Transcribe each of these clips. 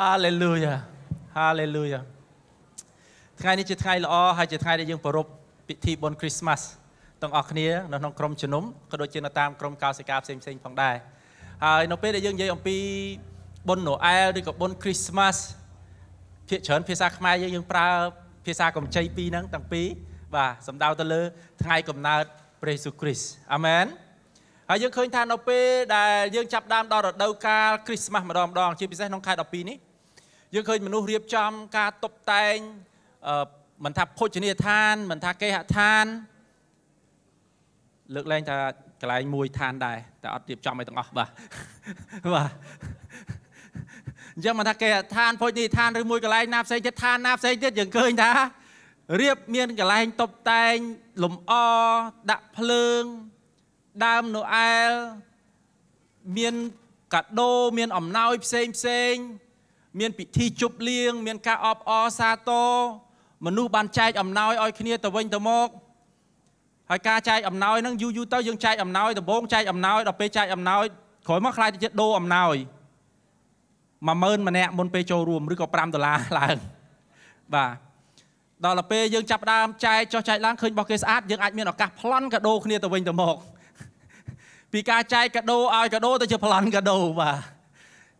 Hallelujah Hallelujah ថ្ងៃនេះជាថ្ងៃល្អហើយជាថ្ងៃដែលយើងប្រារព្ធពិធីបុណ្យ Christmas ទាំងអស់គ្នានៅក្នុងក្រុមជំនុំក៏ដូចជានៅតាមក្រុមកោសិកាផ្សេងផ្សេងផងដែរហើយនៅពេលដែលយើងនិយាយអំពីបុណ្យ Noel ឬក៏បុណ្យ Christmas ភាគច្រើនភាសាខ្មែរយើងយើងប្រើភាសាកម្ចីពីរហ្នឹងទាំងពីរបាទសំដៅទៅលើថ្ងៃកំណើតព្រះយេស៊ូវគ្រីស្ទអាមែនហើយយើងឃើញថានៅពេលដែលយើងចាប់ដើមដល់រដូវកាលគ្រីស្មាស់ម្ដងម្ដងជាពិសេសក្នុងខែ12នេះ យើងឃើញមនុស្សរៀបចំការតុបតែងអឺមិនថាភោជនីយដ្ឋានមិនថាគេហដ្ឋានលើកលែងថាកន្លែងមួយឋានដែរតែអត់រៀបចំឲ្យទាំងអស់បាទបាទអញ្ចឹងមិនថាគេឋានភោជនីយដ្ឋានឬមួយកន្លែងណាផ្សេងទៀតឋានណាផ្សេងទៀតយើងឃើញថារៀបមានកន្លែងតុបតែងលំអដាក់ភ្លើងដើមណូអែលមានកាដូមានអំណោយផ្សេងផ្សេង មានពិធីជប់លៀងមានការអបអរសាទរមនុស្សបានចែកអំណោយឲ្យគ្នាទៅវិញទៅមកហើយការចែកអំណោយហ្នឹងយូរយូរទៅយើងចែកអំណោយដំបូងចែកអំណោយដល់ពេលចែកអំណោយក្រោយមកខ្លាចទៅជាដូរអំណោយ10000ម្នាក់មុនពេលចូលរួមឬក៏5ដុល្លារឡើងបាទដល់ទៅពេលយើងចាប់ដើមចែកចុះចែកឡើងឃើញរបស់គេស្អាតយើងអាចមានឱកាសប្លន់កាដូគ្នាទៅវិញទៅមកពីការចែកកាដូឲ្យកាដូទៅជាប្លន់កាដូបាទ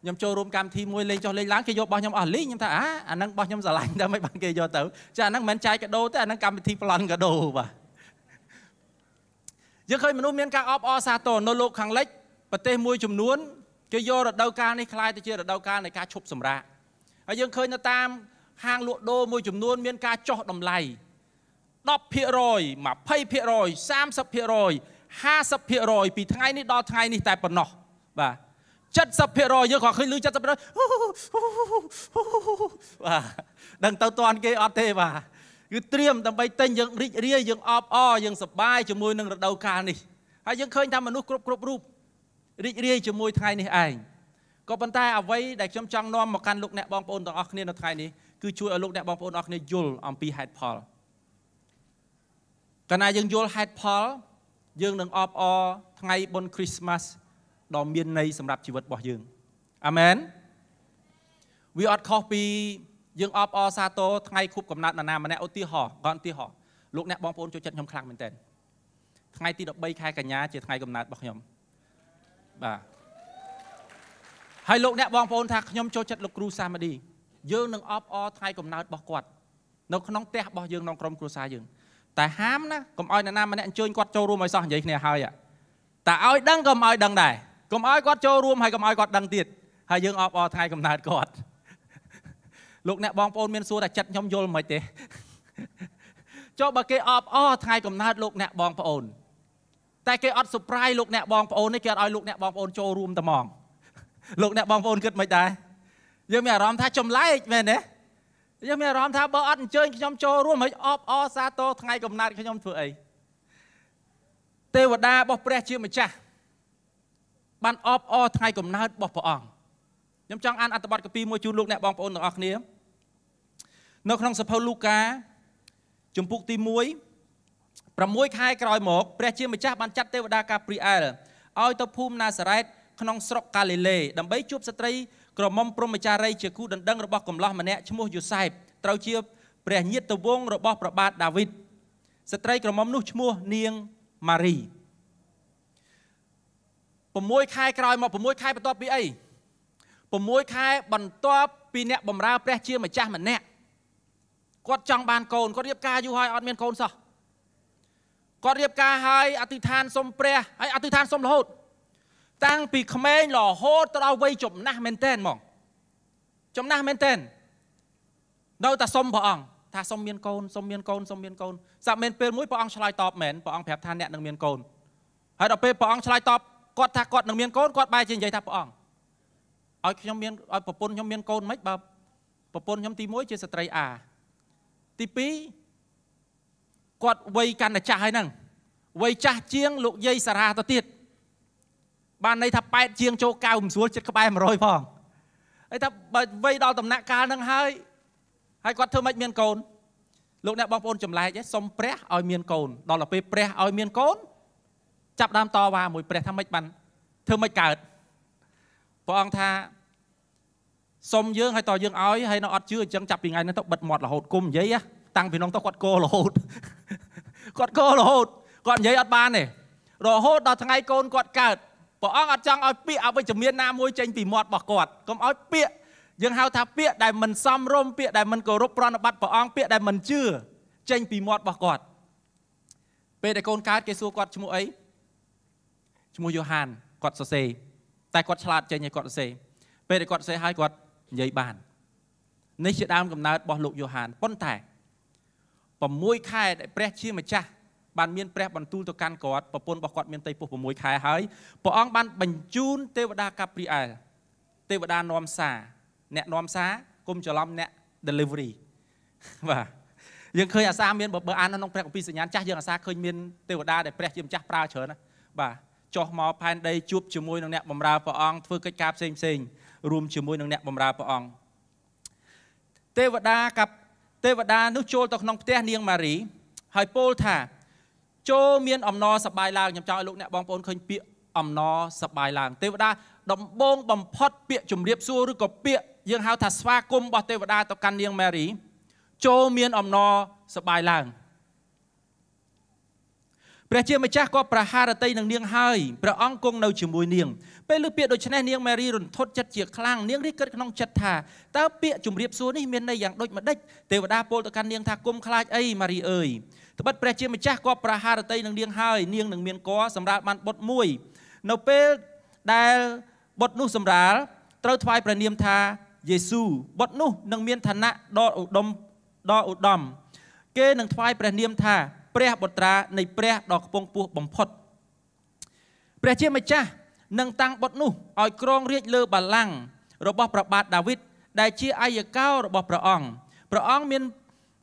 ខ្ញុំចូលរួមកម្មវិធីមួយលេងចុះលេងឡើងគេយករបស់ខ្ញុំអស់លីងខ្ញុំថាអាអាហ្នឹងរបស់ខ្ញុំស្រឡាញ់តែមិនបានគេយកទៅចាអាហ្នឹងមិនមែនចែកកាដូទេអាហ្នឹងកម្មវិធីប្លន់កាដូបាទយើងឃើញមនុស្សមានការអបអរសាទរនៅលោកខាងលិចប្រទេសមួយចំនួនគេយករដូវកាលនេះคล้ายទៅជារដូវកាលនៃការឈប់សម្រាកហើយយើងឃើញនៅតាមហាងលក់ដូរមួយចំនួនមានការចុះតម្លៃ10% 20% 30% 50%ពីថ្ងៃនេះដល់ថ្ងៃនេះតែប៉ុណ្ណោះបាទ 70%យើងក៏ឃើញលឺ70%បាទដឹងទៅតាន់គេអត់ទេបាទគឺត្រៀមដើម្បីទិញយើងរីករាយយើងអបអរយើងសប្បាយជាមួយនឹងរដូវកាលនេះហើយយើងឃើញថាមនុស្សគ្រប់គ្រប់រូបរីករាយជាមួយថ្ងៃនេះឯងក៏ប៉ុន្តែអ្វីដែលខ្ញុំចង់នាំមកកាន់លោកអ្នកបងប្អូនទាំងអស់គ្នានៅថ្ងៃនេះគឺជួយឲ្យលោកអ្នកបងប្អូនអស់គ្នាយល់អំពីហេតុផលកាលណាយើងយល់ហេតុផល យើងនឹងអបអរថ្ងៃបុណ្យគ្រីស្មាស់ ដ៏មានន័យសម្រាប់ជីវិតរបស់យើងអាមែនវាអត់ខុសពីយើងអបអរសាទរថ្ងៃខួបកំណើតនរណាម្នាក់ឧទាហរណ៍ក៏ឧទាហរណ៍លោកអ្នកបងប្អូនចូលចិត្តខ្ញុំខ្លាំងមែនទែនថ្ងៃទី13ខែកញ្ញាជាថ្ងៃកំណើតរបស់ខ្ញុំបាទហើយលោកអ្នកបងប្អូនថាខ្ញុំចូលចិត្តលោកគ្រូសាមឌីយើងនឹងអបអរថ្ងៃកំណើតរបស់គាត់នៅក្នុងផ្ទះរបស់យើងក្នុងក្រុមគ្រួសារយើងតែហាមណាកុំឲ្យអ្នកណាម្នាក់អញ្ជើញគាត់ចូលរួមឲ្យសោះនិយាយគ្នាហើយតែឲ្យដឹងក៏មិនឲ្យដឹងដែរ កុំឲ្យគាត់ចូលរួមហើយកុំឲ្យគាត់ដឹងទៀតហើយយើងអបអរថ្ងៃកំណើតគាត់លោកអ្នកបងប្អូនមានសួរថាចិត្តខ្ញុំយល់មិនទេចុះបើគេអបអរថ្ងៃកំណើតលោកអ្នកបងប្អូនតែគេអត់ surprise លោកអ្នកបងប្អូននេះគេអត់ឲ្យលោកអ្នកបងប្អូនចូលរួមតែហ្មងលោកអ្នកបងប្អូនគិតមិនដែរយើងមានអារម្មណ៍ថាចម្លែកមែនទេយើងមានអារម្មណ៍ថាបើអត់អញ្ជើញខ្ញុំចូលរួមហើយអបអរសាទរថ្ងៃកំណើតខ្ញុំធ្វើអីទេវតារបស់ព្រះជាម្ចាស់ បានអបអរថ្ងៃកំណើតរបស់ព្រះអង្គខ្ញុំចង់អានអត្ថបទកាពីមួយជូនលោកអ្នកបងប្អូនទាំងអស់គ្នានៅក្នុងសភៅលូកាជំពូកទី1 6ខែក្រោយមកព្រះជាម្ចាស់បានចាត់ទេវតាកាព្រីអែលឲ្យទៅភូមិណាសារ៉េតក្នុងស្រុកកាលីលេដើម្បីជួបស្ត្រីក្រមុំព្រហ្មចារីជាគូដណ្ដឹងរបស់កំឡោះម្នាក់ឈ្មោះយូសែបត្រូវជាព្រះញាតិវង្សរបស់ព្រះបាទដាវីតស្ត្រីក្រមុំនោះឈ្មោះនាងម៉ារី 6ខែក្រោយមក6ខែបន្ទាប់ពីអី6ខែបន្ទាប់ពីអ្នកបម្រើព្រះជាម្ចាស់ម្នាក់គាត់ចង់បានកូនគាត់រៀបការយូរហើយអត់មានកូនសោះគាត់រៀបការហើយអធិដ្ឋានសុំព្រះហើយអធិដ្ឋានសុំរហូត តាំងពីក្មេងរហូតទៅដល់វ័យចំណាស់មែនតែនហ្មងចំណាស់មែនតែននៅតែសុំព្រះអង្គថាសុំមានកូនសុំមានកូនសុំមានកូនសាប់មែនពេលមួយព្រះអង្គឆ្លើយតបមែនព្រះអង្គប្រាប់ថាអ្នកនឹងមានកូនហើយដល់ពេលព្រះអង្គឆ្លើយតប គាត់ថាគាត់នឹងមានកូនគាត់បែរជានិយាយថាព្រះអង្គឲ្យខ្ញុំមានឲ្យប្រពន្ធខ្ញុំមានកូនមិនបើប្រពន្ធខ្ញុំទី1ជាស្ត្រីអាទី2គាត់វ័យកាន់តែចាស់ហើយហ្នឹងវ័យចាស់ជាងលោកយាយសារ៉ាទៅទៀតបានន័យថា8ជាងចូល9មិនស្រួលចិត្តក្បែរ100ផងហើយថាបើវ័យដល់ដំណាក់កាលហ្នឹងហើយហើយគាត់ធ្វើម៉េចមានកូនលោកអ្នកបងប្អូនចម្លែកសុំព្រះឲ្យមានកូនដល់ទៅពេលព្រះឲ្យមានកូន ចាប់ដើមតវ៉ាមួយព្រះថាម៉េចបានធ្វើម៉េចកើតព្រះអង្គថាសុំយើងឲ្យតយើងឲ្យហើយនៅអត់ជឿអញ្ចឹងចាប់ពីថ្ងៃនេះទៅបិទមាត់រហូតគុំនិយាយតាំងពីនោះទៅគាត់កោរហូតគាត់កោរហូតគាត់និយាយអត់បានទេរហូតដល់ថ្ងៃកូនគាត់កើតព្រះអង្គអត់ចង់ឲ្យពាក្យអវិជ្ជមានណាមួយចេញពីមាត់របស់គាត់កុំឲ្យពាក្យយើងហៅថាពាក្យដែលមិនសមរម្យពាក្យដែលមិនគោរពប្រណិប័តព្រះអង្គពាក្យដែលមិនជឿចេញពីមាត់របស់គាត់ពេលដែលកូនកើតគេសួរគាត់ឈ្មោះអី ឈ្មោះយ៉ូហានគាត់សរសេរតែគាត់ឆ្លាតចេញឲ្យគាត់សរសេរពេលដែលគាត់សរសេរឲ្យគាត់និយាយបាននេះជាដើមកំណើតរបស់លោកយ៉ូហានប៉ុន្តែ6ខែដែលព្រះជាម្ចាស់បានមានព្រះបន្ទូលទៅកាន់គាត់ប្រពន្ធរបស់គាត់មានតីពុះ6ខែហើយព្រះអង្គបានបញ្ជូនទេវតាកាព្រីអែលទេវតានាំសារអ្នកនាំសារគុំច្រឡំអ្នក delivery បាទយើងឃើញអាសាមានបើអានក្នុងព្រះគម្ពីរសញ្ញាណចាស់យើងអាសាឃើញមានទេវតាដែលព្រះជាម្ចាស់ប្រើច្រើនណាបាទ ចុះមកផែនដីជួបជាមួយនឹងអ្នកបម្រើព្រះអង្គធ្វើកិច្ចការផ្សេងផ្សេងរួមជាមួយនឹងអ្នកបម្រើព្រះអង្គទេវតាกับទេវតានោះចូលទៅក្នុងផ្ទះនាងម៉ារី ហើយពោលថាចូលមានអំណរសប្បាយឡើងខ្ញុំចង់ឲ្យលោកអ្នកបងប្អូនឃើញពាក្យអំណរសប្បាយឡើង ទេវតាដំបងបំផុតពាក្យជំរាបសួរឬក៏ពាក្យយើងហៅថាស្វាគមន៍របស់ទេវតាទៅកាន់នាងម៉ារី ចូលមានអំណរសប្បាយឡើង ព្រះជាម្ចាស់ក៏ប្រហារតីនឹងនាងហើយព្រះអង្គគង់នៅជាមួយនាងពេលលើពាក្យដូច្នេះនាងម៉ារីរន្ធត់ចិត្តជាខ្លាំងនាងរីគិតក្នុងចិត្តថាតើពាក្យជំរាបសួរនេះមានន័យយ៉ាងដូចម្ដេចទេវតាពោលទៅកាន់នាងថាគុំខ្លាចអីម៉ារីអើយត្បិតព្រះជាម្ចាស់ក៏ប្រហារតីនឹងនាងហើយនាងនឹងមានកសម្រាប់បានបុតមួយនៅពេលដែលបុតនោះសម្រាលត្រូវថ្វាយព្រះនាមថាយេស៊ូបុតនោះនឹងមានឋានៈដ៏ឧត្តមដ៏ឧត្តមគេនឹងថ្វាយព្រះនាមថា ព្រះបុត្រានៃព្រះដ៏ខ្ពង់ខ្ពស់បំផុតព្រះជាម្ចាស់នឹងតាំងបុត្រនោះឲ្យគ្រងរាជលើបល្ល័ង្ករបស់ព្រះបាទដាវីតដែលជាអាយកោរបស់ព្រះអង្គព្រះអង្គមាន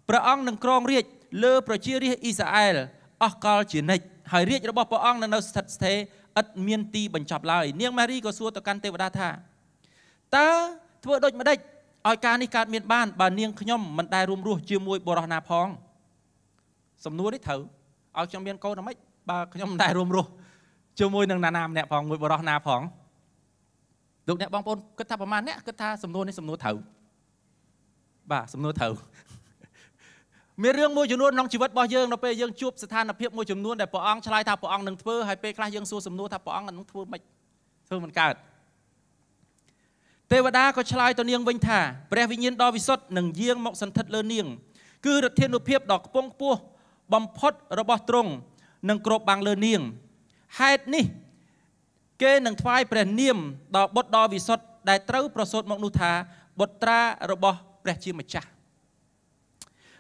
ព្រះអង្គនឹងគ្រងរាជលើប្រជារាស្ត្រអ៊ីស្រាអែលអស់កលជានិច្ចហើយរាជរបស់ព្រះអង្គនៅនៅស្ថិតស្ថេរឥតមានទីបញ្ចប់ឡើយនាងម៉ារីក៏សួរទៅកាន់ទេវតាថាតើធ្វើដូចម្ដេចឲ្យការនេះកើតមានបានបើនាងខ្ញុំមិនដែលរួមរស់ជាមួយបរិះណាផង សំណួរនេះត្រូវឲ្យខ្ញុំមានកូនអ្មិចបើខ្ញុំមិនដែលរួមរស់ជាមួយនឹងណាណាម្នាក់ផងមួយបរិះណាផងលោកអ្នកបងប្អូនគិតថាប្រហែលអ្នកគិតថាសំណួរនេះសំណួរត្រូវបាទសំណួរត្រូវមានរឿងមួយចំនួនក្នុងជីវិតរបស់យើងនៅពេលយើងជួបស្ថានភាពមួយចំនួនដែលព្រះអង្គឆ្លើយថាព្រះអង្គនឹងធ្វើហើយពេលខ្លះយើងសួរសំណួរថាព្រះអង្គនឹងធ្វើមិនធ្វើមិនកើតទេវតាក៏ឆ្លើយទៅនាងវិញថាព្រះវិញ្ញាណដ៏វិសុទ្ធនឹងយាងមកសន្ធិដ្ឋលើនាង គឺឫទ្ធានុភាពដ៏ខ្ពង់ខ្ពស់ បំផុតរបស់ទ្រង់នឹងគ្របបាំងលើនាងហេតុនេះ គេនឹងថ្វាយព្រះនាមដល់បុត្រដ៏វិសុទ្ធដែលត្រូវប្រសូតមកនោះថាបុត្រារបស់ព្រះជាម្ចាស់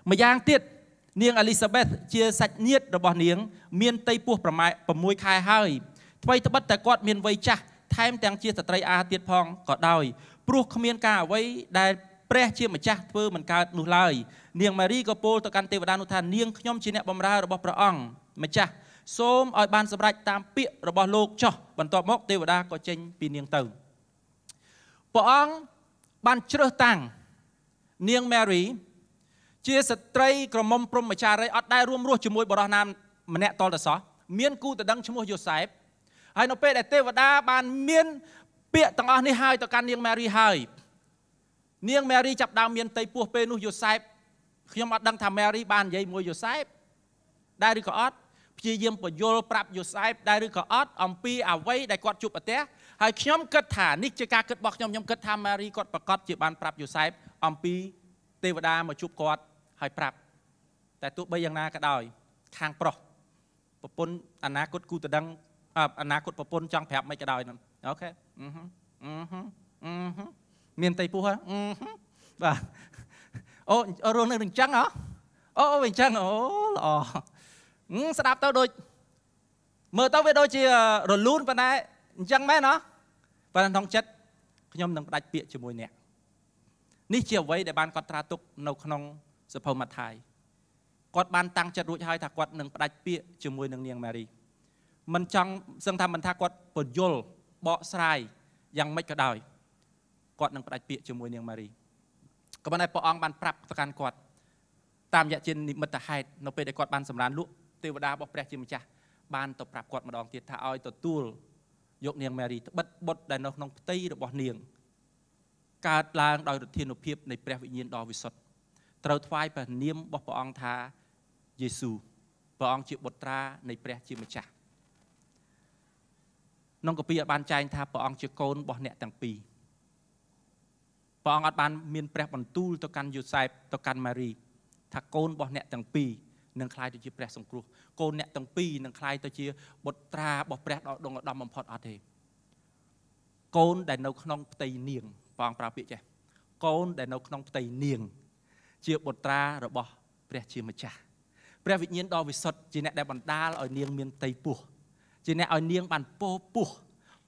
ម្យ៉ាងទៀតនាងអេលីសាបេតជាសាច់ញាតិរបស់នាង មានតីពោះប្រម៉ែ6ខែហើយថ្មីត្បិតតែគាត់មានវ័យចាស់ថែមទាំងជាស្ត្រីអាទៀតផងក៏ដោយព្រោះគ្មានការអ្វីដែលព្រះជាម្ចាស់ធ្វើមិនកើតនោះឡើយ នាងម៉ារីក៏ពោលទៅកាន់ទេវតានោះថានាងខ្ញុំជាអ្នកបម្រើរបស់ព្រះអង្គម្ចាស់សូមឲ្យបានសម្រេចតាមពាក្យរបស់លោកចោះបន្ទាប់មកទេវតាក៏ចេញពីនាងទៅព្រះអង្គបានជ្រើសតាំងនាង Mary ជាស្ត្រីក្រមុំព្រហ្មចារីអត់ដែលរួមរស់ជាមួយបរិះណាម្នាក់តលតសោះមានគូតដឹងឈ្មោះយូសែបហើយនៅពេលដែលទេវតាបានមានពាក្យទាំងអស់នេះហើយទៅកាន់នាង Mary ហើយនាង Mary ចាប់ដើមមានតីពោះពេលនោះយូសែប ខ្ញុំអត់ដឹងថា Mary បាននិយាយមួយយូសែបដែរឬក៏អត់ព្យាយាមបញ្យល់ប្រាប់យូសែបដែរឬក៏អត់អំពីអ្វីដែលគាត់ជួបប្រទះហើយខ្ញុំគិតថានេះជាការគិតរបស់ខ្ញុំខ្ញុំគិតថា Mary គាត់ប្រកាសជាបានប្រាប់យូសែបអំពីទេវតាមកជួបគាត់ហើយប្រាប់តែទោះបីយ៉ាងណាក៏ដោយខាងប្រុសប្រពន្ធអនាគតគូតដឹងអនាគតប្រពន្ធចង់ប្រាប់មិនក៏ដោយអូខេអឺហឺអឺហឺអឺហឺមានតៃពោះហ៎អឺហឺបាទ អូរស់នៅនឹងចឹងហ៎អូអូវិញចឹងអូល្អស្ដាប់ទៅដូចមើលទៅវាដូចជារលូនប៉ុន្តែអញ្ចឹងមែនហ៎ប៉ុន្តែក្នុងចិត្តខ្ញុំនឹងផ្ដាច់ពាក្យជាមួយអ្នកនេះជាអ្វីដែលបានគាត់ត្រាទុកនៅក្នុងសភៅម៉ាថាយគាត់បានតាំងចិត្តរួចហើយថាគាត់នឹងផ្ដាច់ពាក្យជាមួយនឹងនាងម៉ារីមិនចង់សឹងថាមិនថាគាត់ពយល់បកស្រាយយ៉ាងម៉េចក៏ដោយគាត់នឹងផ្ដាច់ពាក្យជាមួយនាងម៉ារី ក៏ប៉ុន្តែព្រះអង្គបានប្រាប់ទៅកាន់គាត់តាមរយៈជានិមិត្តហេតុនៅពេលដែលគាត់បានសម្រានលក់ទេវតារបស់ព្រះជាម្ចាស់បានទៅប្រាប់គាត់ម្ដងទៀតថាឲ្យទទួលយកនាងម៉ារីត្បិតបុត្រដែលនៅក្នុងផ្ទៃរបស់នាងកើតឡើងដោយឫទ្ធានុភាពនៃព្រះវិញ្ញាណដ៏វិសុទ្ធត្រូវថ្វាយព្រះនាមរបស់ព្រះអង្គថាយេស៊ូព្រះអង្គជាបុត្រានៃព្រះជាម្ចាស់ក្នុងកាពីអត់បានចែងថាព្រះអង្គជាកូនរបស់អ្នកទាំងពីរ ព្រះអង្គអត់បានមានព្រះបន្ទូលទៅកាន់យូសែបទៅកាន់ម៉ារីថាកូនរបស់អ្នកទាំងពីរនឹងក្លាយទៅជាព្រះសង្គ្រោះកូនអ្នកទាំងពីរនឹងក្លាយទៅជាបុត្រារបស់ព្រះដ៏ដងឧត្តមបំផុតអត់ទេកូនដែលនៅក្នុងផ្ទៃនាងព្រះអង្គប្រើពាក្យចេះកូនដែលនៅក្នុងផ្ទៃនាង ជាបុត្រារបស់ព្រះជាម្ចាស់ព្រះវិញ្ញាណដ៏វិសុទ្ធជាអ្នកដែលបណ្ដាលឲ្យនាងមានផ្ទៃពោះជាអ្នកឲ្យនាងបានពោពោះ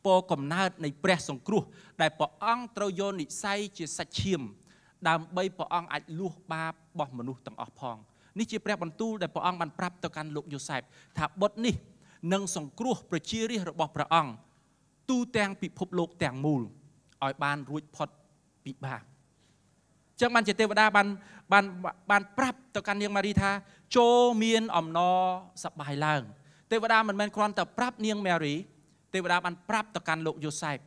ពោកំណើតនៃព្រះសង្គ្រោះ ដែលព្រះអង្គត្រូវយកនិស័យជាសាច់ឈាម ដើម្បីព្រះអង្គអាចលួសបាបរបស់មនុស្សទាំងអស់ផងនេះជាព្រះបន្ទូលដែលព្រះអង្គបានប្រាប់ទៅកាន់លោកយូសែបថាបុត្រនេះនឹងសង្គ្រោះប្រជារាស្ត្ររបស់ព្រះអង្គទូទាំងពិភពលោកទាំងមូលឲ្យបានរួចផុតពីបាបចឹងបានជាទេវតាបានបានបានប្រាប់ទៅកាន់នាងម៉ារីថាចូលមានអំណរសប្បាយឡើង ទេវតាមិនមែនគ្រាន់តែប្រាប់នាងម៉ារី ទេវតាបានប្រាប់ទៅកាន់លោកយូសែប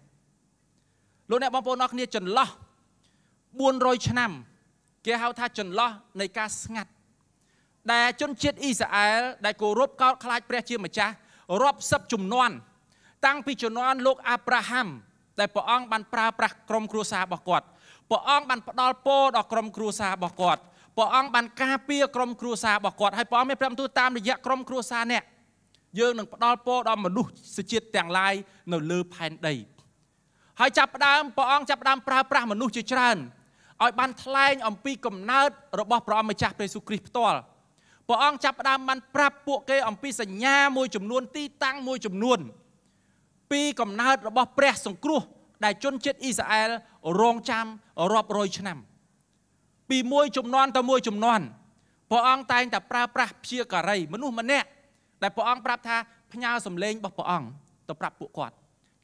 លោកអ្នកបងប្អូនអរគ្នាចន្លោះ400ឆ្នាំ គេហៅថាចន្លោះនៃការស្ងាត់ដែលជនជាតិអ៊ីស្រាអែលដែលគោរពកោតខ្លាចព្រះជាម្ចាស់រាប់សិបចំនួនតាំងពីជំនាន់លោកអាប់រ៉ាហាំដែលព្រះអង្គបានប្រើប្រាស់ក្រុមគ្រួសាររបស់គាត់ព្រះអង្គបានផ្ដល់ពរដល់ក្រុមគ្រួសាររបស់គាត់ព្រះអង្គបានការពារក្រុមគ្រួសាររបស់គាត់ហើយព្រះអង្គមានព្រះបន្ទូលតាមរយៈក្រុមគ្រួសារនេះ យើងនឹងផ្ដល់ពរដល់មនុស្សជាតិទាំងឡាយនៅលើផែនដីហើយចាប់ផ្ដើមព្រះអង្គចាប់ផ្ដើមប្រើប្រាស់មនុស្សជាច្រើនឲ្យបានថ្លែងអំពីកំណើតរបស់ព្រះអង្គម្ចាស់ព្រះយេស៊ូវគ្រីស្ទផ្ទាល់ព្រះអង្គចាប់ផ្ដើមបានប្រាប់ពួកគេអំពីសញ្ញាមួយចំនួនទីតាំងមួយចំនួន ពីកំណើតរបស់ព្រះសង្គ្រោះដែលជនជាតិអ៊ីស្រាអែលរងចាំរាប់រយឆ្នាំ ពីមួយចំនួនទៅមួយចំនួនព្រះអង្គតែងតែប្រើប្រាស់ព្យាការីមនុស្សម្នាក់ ដែលព្រះអង្គប្រាប់ថាផ្ញើសម្លេងរបស់ព្រះអង្គទៅប្រាប់ពួកគាត់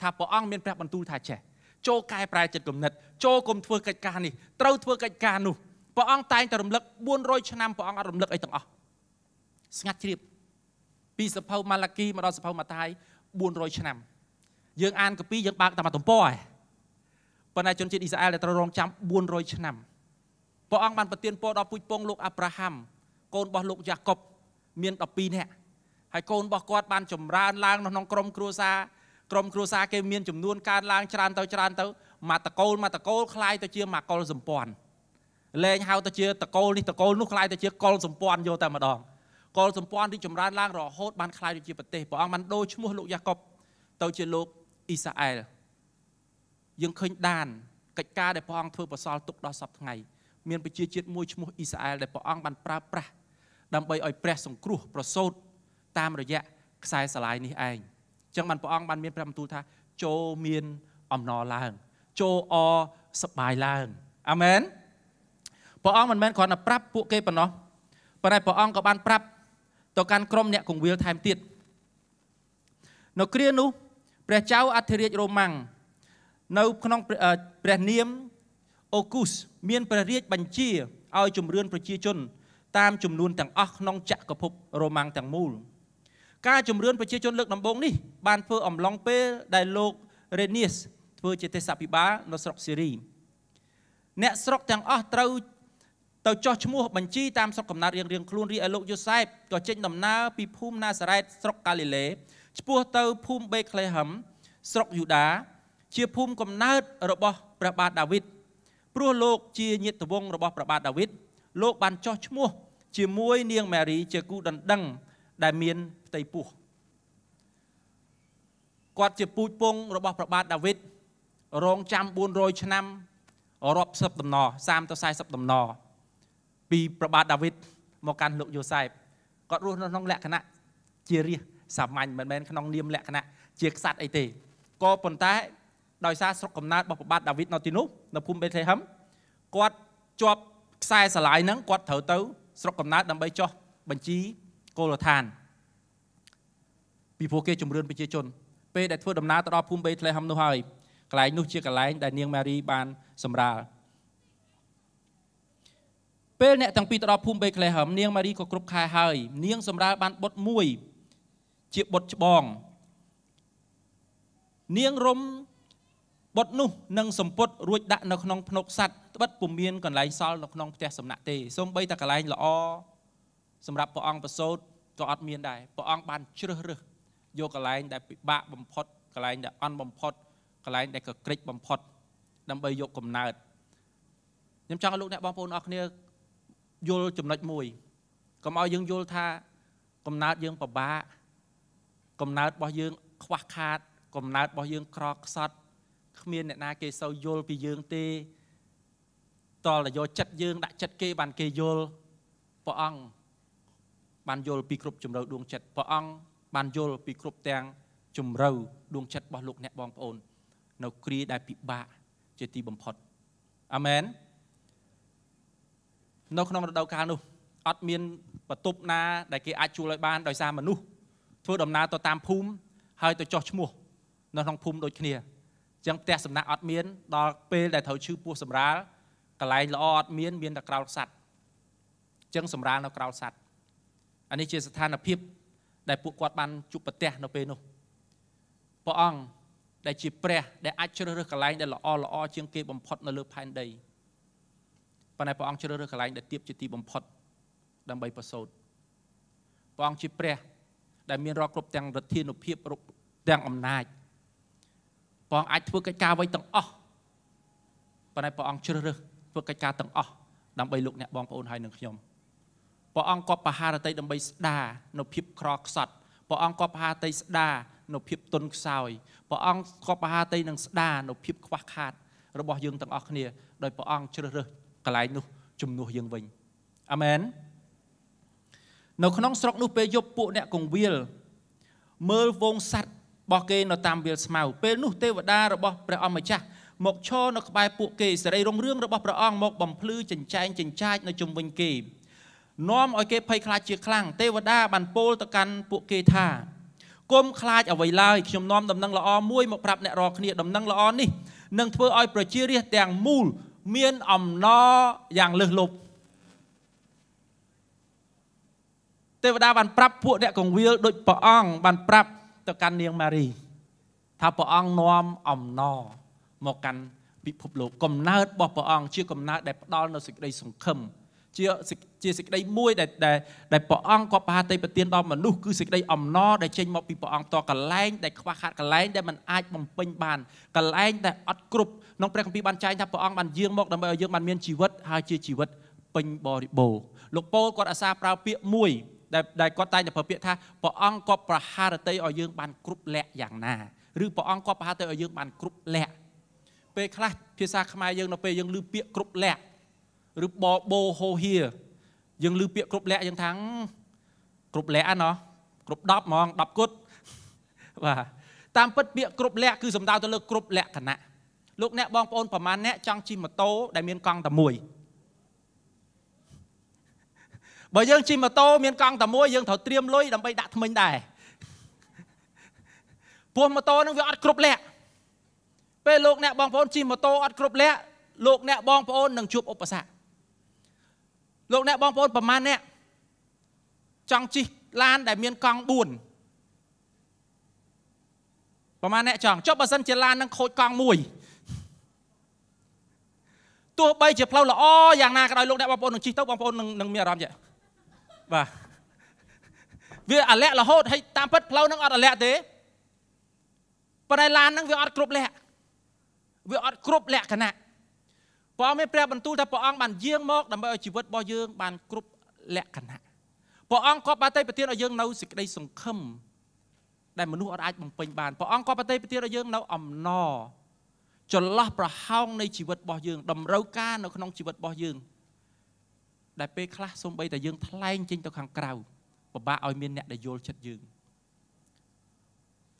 ថាព្រះអង្គមានព្រះបន្ទូលថាចេះចូលកែប្រែចិត្តគំនិតចូលគុំធ្វើកិច្ចការនេះត្រូវធ្វើកិច្ចការនោះព្រះអង្គតែងតែរំលឹក400ឆ្នាំព្រះអង្គអត់រំលឹកអីទាំងអស់ស្ងាត់ជ្រាបពីសភៅម៉ាឡាគីមកដល់សភៅម៉ាថាយ400ឆ្នាំយើងអានកាពីយើងបើកតែមួយទំព័រឯងប៉ុន្តែជនជាតិអ៊ីស្រាអែលដែលត្រូវរងចាំ400ឆ្នាំព្រះអង្គបានប្រទានពរដល់ពូជពងលោកអាប់រ៉ាហាំកូនរបស់លោកយ៉ាកុបមាន12នាក់ ហើយកូនរបស់គាត់បានចម្រើនឡើងនៅក្នុងក្រុមគ្រួសារក្រុមគ្រួសារគេមានចំនួនកើនឡើងច្រើនទៅច្រើនទៅមកតកូលមកតកូលคล้ายទៅជាមកកុលសម្ព័ន្ធលែងហៅទៅជាតកូលនេះតកូលនោះคล้ายទៅជាកុលសម្ព័ន្ធយកតែម្ដងកុលសម្ព័ន្ធរីចម្រើនឡើងរហូតបានคล้ายទៅជាប្រទេសព្រះអង្គបានដូរឈ្មោះលោកយ៉ាកុបទៅជាលោកអ៊ីស្រាអែលយើងឃើញដានកិច្ចការដែលព្រះអង្គធ្វើប្រសល់ទុកដល់សពថ្ងៃមានប្រជាជាតិមួយឈ្មោះអ៊ីស្រាអែលដែលព្រះអង្គបានប្រើប្រាស់ដើម្បីឲ្យព្រះសង្គ្រោះប្រសូត តាមរយៈខ្សែស្រឡាយនេះឯងចឹងបានព្រះអង្គបានមានព្រះបន្ទូលថាចូលមានអំណរឡើងចូលអសប្បាយឡើងអាមែនព្រះអង្គមិនមែនគ្រាន់តែប្រាប់ពួកគេប៉ុណ្ណោះប៉ុន្តែព្រះអង្គក៏បានប្រាប់ទៅកាន់ក្រុមអ្នកគង្វាលថែមទៀតនៅគ្រានោះព្រះចៅអធិរាជរ៉ូម៉ាំងនៅក្នុងព្រះនាមអូគូសមានព្រះរាជបញ្ជាឲ្យជំរឿនប្រជាជន តាមចំនួនទាំងអស់ក្នុងចក្រភពរ៉ូម៉ាំងទាំងមូល ការជំរឿនប្រជាជនលើកដំបូងនេះបានធ្វើអំឡុងពេលដែលលោករេនីសធ្វើជាទេសភិបាលនៅស្រុកសេរីអ្នកស្រុកទាំងអស់ត្រូវទៅចោះឈ្មោះបញ្ជីតាមស្រុកកំណើតរៀងៗខ្លួនរីឯលោកយូសែបក៏ចេញដំណើរពីភូមិណាសារ៉េតស្រុកកាលីលេឆ្ពោះទៅភូមិបេក្លេហឹមស្រុកយូដា ជាភូមិកំណើតរបស់ព្រះបាទដាវីតព្រោះលោកជាញាតិវង្សរបស់ព្រះបាទដាវីតលោកបានចោះឈ្មោះ ជាមួយនាងម៉ារីជាគូដណ្ដឹងដែលមាន ផ្ទៃពោះគាត់ជាពូជពងរបស់ព្រះបាទដាវីតរងចាំ400ឆ្នាំរាប់សិបដំណរ30ទៅ40ដំណរពីព្រះបាទដាវីតមកកាន់លោកយូសែបគាត់រស់នៅក្នុងលក្ខណៈជារាជសាមញ្ញមិនមែនក្នុងនាមលក្ខណៈជាក្សត្រអីទេក៏ប៉ុន្តែដោយសារស្រុកកំណើតរបស់ព្រះបាទដាវីតនៅទីនោះនៅភូមិបេតលេហឹមគាត់ជាប់ខ្សែស្រឡាយហ្នឹងគាត់ត្រូវទៅស្រុកកំណើតដើម្បីចោះបញ្ជីគោលដ្ឋាន ពីព្រោះគេជំរឿនប្រជាជនពេលដែលធ្វើដំណើរទៅដល់ភូមិបេតលេហឹមនោះហើយកន្លែងនោះជាកន្លែងដែលនាងម៉ារីបានសម្រាលពេលអ្នកទាំងពីរទៅដល់ភូមិបេក្លេហឹមនាងម៉ារីក៏គ្រប់ខែហើយ នាងសម្រាលបានបុតមួយ ជាបុតច្បង នាងរំបុតនោះនឹងសម្ពុតរួចដាក់នៅក្នុងភ្នក់សัตว์ត្បិតពុំមានកន្លែងសល់នៅក្នុងផ្ទះសំណាក់ទេសូម្បីតែកន្លែងល្អសម្រាប់ព្រះអង្គប្រសូតក៏អត់មានដែរព្រះអង្គបានជ្រើសរើស យកកន្លែងដែលពិបាកបំផុតកន្លែងដែលអន់បំផុតកន្លែងដែលកក្រិចបំផុតដើម្បីយកកំណើតខ្ញុំចង់ឲ្យលោកអ្នកបងប្អូនអរគ្នាយល់ចំណុចមួយកុំឲ្យយើងយល់ថាកំណើតយើងពិបាកកំណើតរបស់យើងខ្វះខាតកំណើតរបស់យើងក្រខ្សត់គ្មានអ្នកណាគេសូវយល់ពីយើងទេតលតែយកចិត្តយើងដាក់ចិត្តគេបានគេយល់ព្រះអង្គបានយល់ពីគ្រប់ជំរឿដួងចិត្តព្រះអង្គ បានយល់ពីគ្រប់ទាំងជំរឿដួងចិត្តរបស់លោកអ្នកបងប្អូន នៅគ្រាដែលពិបាកជាទីបំផុតអាមែននៅក្នុងរដូវកាលនោះអត់មានបន្ទប់ណាដែលគេអាចជួលឲ្យបានដោយសារមនុស្សធ្វើដំណើរទៅតាមភូមិហើយទៅចោះឈ្មោះនៅក្នុងភូមិដូចគ្នាអញ្ចឹងផ្ទះសំណាក់អត់មានដល់ពេលដែលត្រូវឈឺពោះសម្រាលកន្លែងល្អអត់មានមានតែក្រោលសัตว์អញ្ចឹងសម្រាលនៅក្រោលសัตว์អានេះជាស្ថានភាព ដែលពួកគាត់បានជួបប្រទះនៅពេលនោះព្រះអង្គដែលជាព្រះដែលអាចជ្រើសរើសកន្លែងដែលល្អល្អជាងគេបំផុតនៅលើផែនដីប៉ុន្តែព្រះអង្គជ្រើសរើសកន្លែងដែលទៀបជាទីបំផុតដើម្បីប្រសូតព្រះអង្គជាព្រះដែលមានរាល់គ្រប់ទាំងឫទ្ធានុភាពទាំងអំណាចព្រះអង្គអាចធ្វើកិច្ចការអ្វីទាំងអស់ប៉ុន្តែព្រះអង្គជ្រើសរើសធ្វើកិច្ចការទាំងអស់ដើម្បីលោកអ្នកបងប្អូនហើយនឹងខ្ញុំ ព្រះអង្គក៏បហារតីដើម្បីស្ដារនៅភាពក្រខ្សត់ព្រះអង្គក៏បហារតីស្ដារនៅភាពទន់ខ្សោយព្រះអង្គក៏បហារតីនឹងស្ដារនៅភាពខ្វះខាត របស់យើងទាំងអស់គ្នាដោយព្រះអង្គជ្រើសរើសកន្លែងនោះជំនួសយើងវិញអាមែននៅក្នុងស្រុកនោះពេលយប់ពួកអ្នកកងវិលមើលវងសัตว์របស់គេនៅតាមវាលស្មៅពេលនោះទេវតារបស់ព្រះអម្ចាស់មកឈរនៅក្បែរពួកគេសេរីរុងរឿងរបស់ព្រះអង្គមកបំភ្លឺចិញ្ចែងចិញ្ចាចនៅជុំវិញគេ នាំឲ្យគេភ័យខ្លាចជាខ្លាំងទេវតាបានពោលទៅកាន់ពួកគេថាគុំខ្លាចអ្វីឡើយខ្ញុំនាំដំណឹងល្អមួយមកប្រាប់អ្នករាល់គ្នាដំណឹងល្អនេះនឹងធ្វើឲ្យប្រជារាស្ត្រទាំងមូលមានអំណរយ៉ាងលើសលប់ទេវតាបានប្រាប់ពួកអ្នកកងវិលដូចព្រះអង្គបានប្រាប់ទៅកាន់នាងម៉ារីថាព្រះអង្គនាំអំណរមកកាន់ពិភពលោកកំណើតរបស់ព្រះអង្គជាកំណើតដែលផ្ដល់នូវសេចក្តីសង្ឃឹម ជាជាសេចក្តីមួយដែលដែលព្រះអង្គក៏ប្រហាតីប្រទានដល់មនុស្សគឺសេចក្តីអំណរដែលចេញមកពីព្រះអង្គតកលែងដែលខ្វះខាតកលែងដែលมันអាចបំពេញបានកលែងដែលអត់គ្រប់ក្នុងព្រះគម្ពីរបានចែងថាព្រះអង្គបានយាងមកដើម្បីឲ្យយើងបានមានជីវិតហើយជាជីវិតពេញបរិបូរណ៍លោកប៉ូលគាត់អាសាប្រើពាក្យមួយដែលដែលគាត់តែងតែប្រើពាក្យថាព្រះអង្គក៏ប្រហារតីឲ្យយើងបានគ្រប់លក្ខយ៉ាងណាឬព្រះអង្គក៏ប្រហារតីឲ្យយើងបានគ្រប់លក្ខពេលខ្លះភាសាខ្មែរយើងនៅពេលយើងឮពាក្យគ្រប់លក្ខ ឬបបោហូហៀយើងឮពាក្យគ្រប់លក្ខយើងថាគ្រប់លក្ខណោះគ្រប់10ហ្មង10គុតបាទតាមពិតពាក្យគ្រប់លក្ខគឺសំដៅទៅលើគ្រប់លក្ខណៈលោកអ្នកបងប្អូនប្រមាណអ្នកចង់ជិះម៉ូតូដែលមានកង់តែមួយបើយើងជិះម៉ូតូមានកង់តែមួយយើងត្រូវត្រៀមលុយដើម្បីដាក់ថ្មិញដែរព្រោះម៉ូតូនឹងវាអត់គ្រប់លក្ខពេលលោកអ្នកបងប្អូនជិះម៉ូតូអត់គ្រប់លក្ខលោកអ្នកបងប្អូននឹងជួបឧបសគ្គ លោកអ្នកបងប្អូនប្រមាណអ្នកចង់ជិះឡានដែលមានកង់4ប្រមាណអ្នកចង់ចុះបើសិនជាឡាននឹងខូចកង់មួយទោះបីជាផ្លូវល្អយ៉ាងណាក៏ដោយលោកអ្នកបងប្អូននឹងជិះទៅបងប្អូននឹងនឹងមានអារម្មណ៍យ៉ាងបាទវាអាលាក់រហូតហើយតាមពិតផ្លូវនឹងអត់អាលាក់ទេប៉ុន្តែឡាននឹងវាអត់គ្រប់លក្ខវាអត់គ្រប់លក្ខណៈ ព្រះអង្គមានព្រះបន្ទូលថាព្រះអង្គបានយាងមកដើម្បីឲ្យជីវិតរបស់យើងបានគ្រប់លក្ខណៈព្រះអង្គក៏បានតែប្រទានឲ្យយើងនៅសេចក្តីសង្ឃឹមដែលមនុស្សអាចបំពេញបានព្រះអង្គក៏បានតែប្រទានឲ្យយើងនៅអំណរចន្លោះប្រហោងនៃជីវិតរបស់យើងតម្រូវការនៅក្នុងជីវិតរបស់យើងដែលពេលខ្លះសូម្បីតែយើងថ្លែងចេញទៅខាងក្រៅពិបាកឲ្យមានអ្នកដែលយល់ចិត្តយើង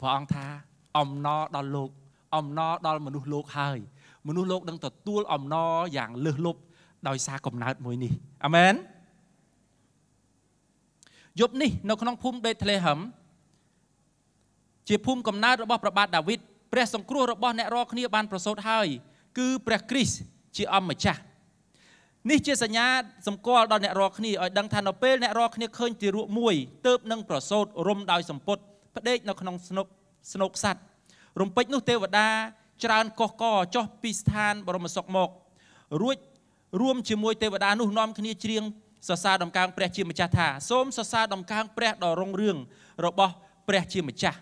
ព្រះអង្គថាអំណរដល់លោកអំណរដល់មនុស្សលោកហើយ មនុស្សលោកនឹងទទួលអំណរយ៉ាងលើសលប់ដោយសារកំណើតមួយនេះអាមែនយប់នេះនៅក្នុងភូមិបេតលេហឹមជាភូមិកំណើតរបស់ព្រះបាទដាវីតព្រះសង្គ្រោះរបស់អ្នករាល់គ្នាបានប្រសូតហើយគឺព្រះគ្រីស្ទជាអម្ចាស់នេះជាសញ្ញាសម្គាល់ដល់អ្នករាល់គ្នាឲ្យដឹងថានៅពេលអ្នករាល់គ្នាឃើញទារកមួយទៅនឹងប្រសូតរុំដោយសម្ពុតផ្ដេកនៅក្នុងស្នុកស្នុកសัตว์រំពេចនោះទេវតា ច្រើនកុះកចុះពីស្ថានបរមសុខមក រួចរួមជាមួយទេវតានោះនាំគ្នាច្រៀងសរសើរដំកើងព្រះជាម្ចាស់ថាសូមសរសើរដំកើងព្រះដ៏រុងរឿងរបស់ព្រះជាម្ចាស់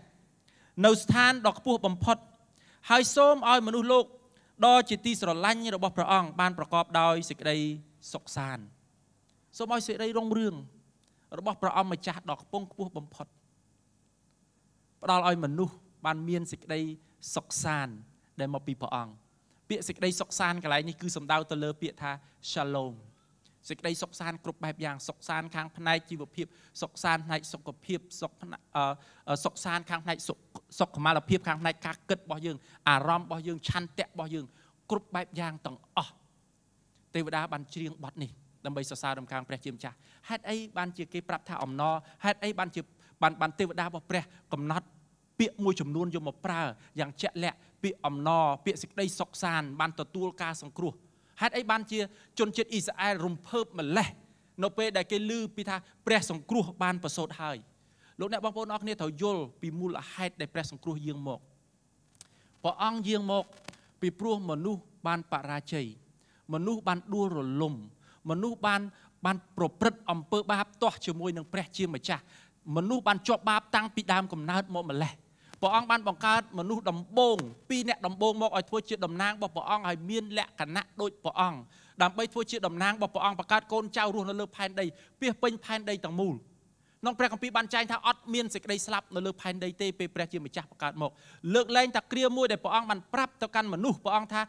នៅស្ថានដ៏ខ្ពស់បំផុត ហើយសូមឲ្យមនុស្សលោកដ៏ជាទីស្រឡាញ់របស់ព្រះអង្គបានប្រកបដោយសេចក្តីសុខសាន្តសូមឲ្យសេចក្តីរុងរឿងរបស់ព្រះអង្គម្ចាស់ដ៏ខ្ពង់ខ្ពស់បំផុតផ្ដល់ឲ្យមនុស្សបានមានសេចក្តីសុខសាន្ត ដែលមកពីព្រះអង្គពាក្យសេចក្តីសុខសាន្តកន្លែងនេះគឺសំដៅទៅលើពាក្យថា shalom សេចក្តីសុខសាន្តគ្រប់បែបយ៉ាងសុខសាន្តខាងផ្នែកជីវភាពសុខសាន្តផ្នែកសុខភាពសុខសុខសាន្តខាងផ្នែកសុខុមាលភាពខាងផ្នែកការគិតរបស់យើងអារម្មណ៍របស់យើងឆន្ទៈរបស់យើងគ្រប់បែបយ៉ាងទាំងអស់ទេវតាបានច្រៀងបទនេះដើម្បីសរសើរដំណើរព្រះជាម្ចាស់ហេតុអីបានជាគេប្រាប់ថាអំណរហេតុអីបានជាបានបានទេវតារបស់ព្រះកំណត់ ពាក្យមួយចំនួនយកមកប្រើយ៉ាងជាក់លាក់ពាក្យអំណរពាក្យសេចក្តីសុខសាន្តបានទទួលការសង្គ្រោះហេតុអីបានជាជនជាតិអ៊ីស្រាអែលរំភើបម្លេះនៅពេលដែលគេឮពីថាព្រះសង្គ្រោះបានប្រសូតហើយលោកអ្នកបងប្អូនអរគ្នាត្រូវយល់ពីមូលហេតុដែលព្រះសង្គ្រោះយាងមកព្រះអង្គយាងមក ពីព្រោះមនុស្សបានបរាជ័យមនុស្សបានដួលរលំ មនុស្សបានបានប្រព្រឹត្តអំពើបាបទាស់ជាមួយនឹងព្រះជាម្ចាស់មនុស្សបានជាប់បាបតាំងពីដើមកំណើតមកម្លេះ ព្រះអង្គបានបង្កើតមនុស្សដំបូងពីរអ្នកដំបូងមកឲ្យធ្វើជាតំណាងរបស់ព្រះអង្គឲ្យមានលក្ខណៈដូចព្រះអង្គដើម្បីធ្វើជាតំណាងរបស់ព្រះអង្គបង្កើតកូនចៅរស់នៅលើផែនដីពាសពេញផែនដីទាំងមូលក្នុងព្រះគម្ពីរបានចែងថាអត់មានសេចក្តីស្លាប់នៅលើផែនដីទេពេលព្រះជាម្ចាស់បង្កើតមកលើកលែងតែគ្រាមួយដែលព្រះអង្គបានប្រាប់ទៅកាន់មនុស្សព្រះអង្គថា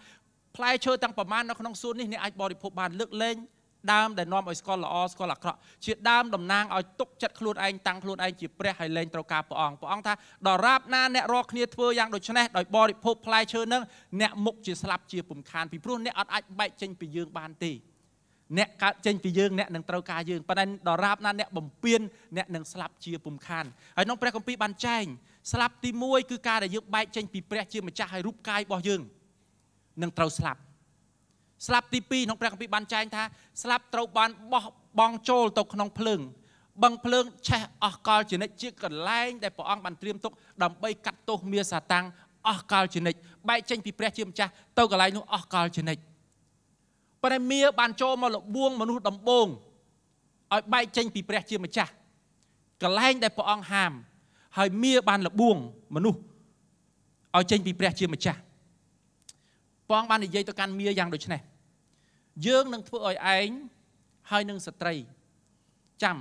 ផ្លែឈើទាំងប្រមាណនៅក្នុងសួននេះអ្នកអាចបរិភោគបានលើកលែង ដើមដែលនាំឲ្យស្គាល់ល្អស្គាល់អាក្រក់ជាដើមតំណាងឲ្យទុកចិត្តខ្លួនឯងតាំងខ្លួនឯងជាព្រះហើយលែងត្រូវការព្រះអង្គព្រះអង្គថាដរាបណាអ្នករកគ្នាធ្វើយ៉ាងដូចនេះដោយបរិភោគផ្លែឈើនឹងអ្នកមុខជាស្លាប់ជាពំខានពីព្រោះអ្នកអត់អាចបែកចេញពីយើងបានទេអ្នកកើតចេញពីយើងអ្នកនឹងត្រូវការយើងប៉ុន្តែដរាបណាអ្នកបំពេញអ្នកនឹងស្លាប់ជាពំខានហើយក្នុងព្រះគម្ពីរបានចែងស្លាប់ទី1គឺការដែលយើងបែកចេញពីព្រះជាម្ចាស់ហើយរូបកាយរបស់យើងនឹងត្រូវស្លាប់ ស្លាប់ទី2ក្នុងព្រះគម្ពីរបានចែងថាស្លាប់ត្រូវបានបោះបង់ចូលទៅក្នុងភ្លើងបឹងភ្លើងឆេះអស់កលជានិច្ចជាកន្លែងដែលព្រះអង្គបានត្រៀមទុកដើម្បីកាត់ទោសមាសាតាំងអស់កលជានិច្ចបែកចេញពីព្រះជាម្ចាស់ទៅកន្លែងនោះអស់កលជានិច្ចប៉ុន្តែមាបានចូលមកលបួងមនុស្សដំបងឲ្យបែកចេញពីព្រះជាម្ចាស់កន្លែងដែលព្រះអង្គហាម ហើយមាបានលបួងមនុស្សឲ្យចេញពីព្រះជាម្ចាស់ ព្រះអង្គបាននិយាយទៅកាន់មាយ៉ាងដូចនេះយើងនឹងធ្វើឲ្យឯងហើយនឹងស្ត្រីចាំ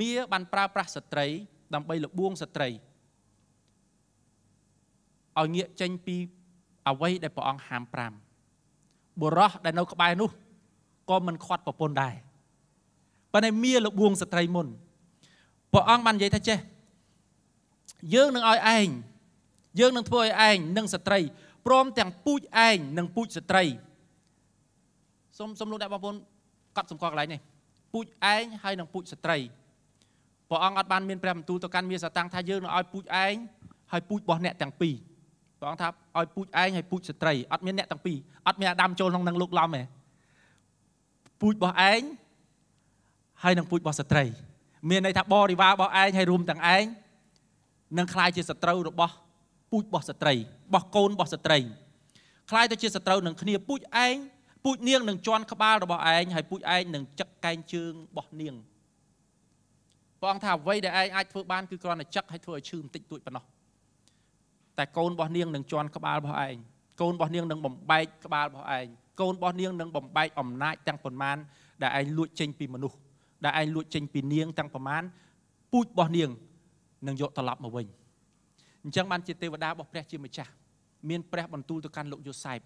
មាបានប្រើប្រាស់ស្ត្រី ដើម្បីលបួងស្ត្រីឲ្យងាកចេញពីអ្វីដែលព្រះអង្គហាម5បុរសដែលនៅក្បែរនោះក៏មិនខាត់ប្រពន្ធដែរប៉ុន្តែមាលបួងស្ត្រីមុនព្រះអង្គបាននិយាយថាចេះយើងនឹងឲ្យឯងយើងនឹងធ្វើឲ្យឯងនិងស្ត្រី ព្រមទាំងពូជឯងនិងពូជស្ត្រីសូមសូមលោកអ្នកបងប្អូនកត់សម្គាល់កន្លែងនេះពូជឯងហើយនិងពូជស្ត្រីព្រះអង្គអត់បានមានព្រះបន្ទូលទៅកាន់មាសតាំងថាយើងនឹងឲ្យពូជឯងហើយពូជរបស់អ្នកទាំងពីរព្រះអង្គថាឲ្យពូជឯងហើយពូជស្ត្រីអត់មានអ្នកទាំងពីរអត់មានអាដាមចូលក្នុងនឹងលោកឡំទេពូជរបស់ឯងហើយនឹងពូជរបស់ស្ត្រី មានន័យថាបរិវាររបស់ឯងហើយរួមទាំងឯងនឹងខ្លាយជាសត្រូវរបស់ ពូជរបស់ស្ត្រីរបស់កូនរបស់ស្ត្រីคล้ายទៅជាសត្រូវនឹងគ្នាពូជឯងពូជនាងនឹងជន់ក្បាលរបស់ឯងហើយពូជឯងនឹងចឹកកែងជើងរបស់នាងព្រះអង្គថាអ្វីដែលឯងអាចធ្វើបានគឺគ្រាន់តែចឹកហើយធ្វើឲ្យឈឺបន្តិចតួចប៉ុណ្ណោះតែកូនរបស់នាងនឹងជន់ក្បាលរបស់ឯងកូនរបស់នាងនឹងបំបែកក្បាលរបស់ឯងកូនរបស់នាងនឹងបំបែកអំណាចទាំងប៉ុន្មានដែលឯងលួចចេញពីមនុស្សដែលឯងលួចចេញពីនាងទាំងប៉ុន្មានពូជរបស់នាងនឹងយកត្រឡប់មកវិញ អញ្ចឹងបានជាទេវតារបស់ព្រះជាម្ចាស់មានព្រះបន្ទូលទៅកាន់លោកយូសែប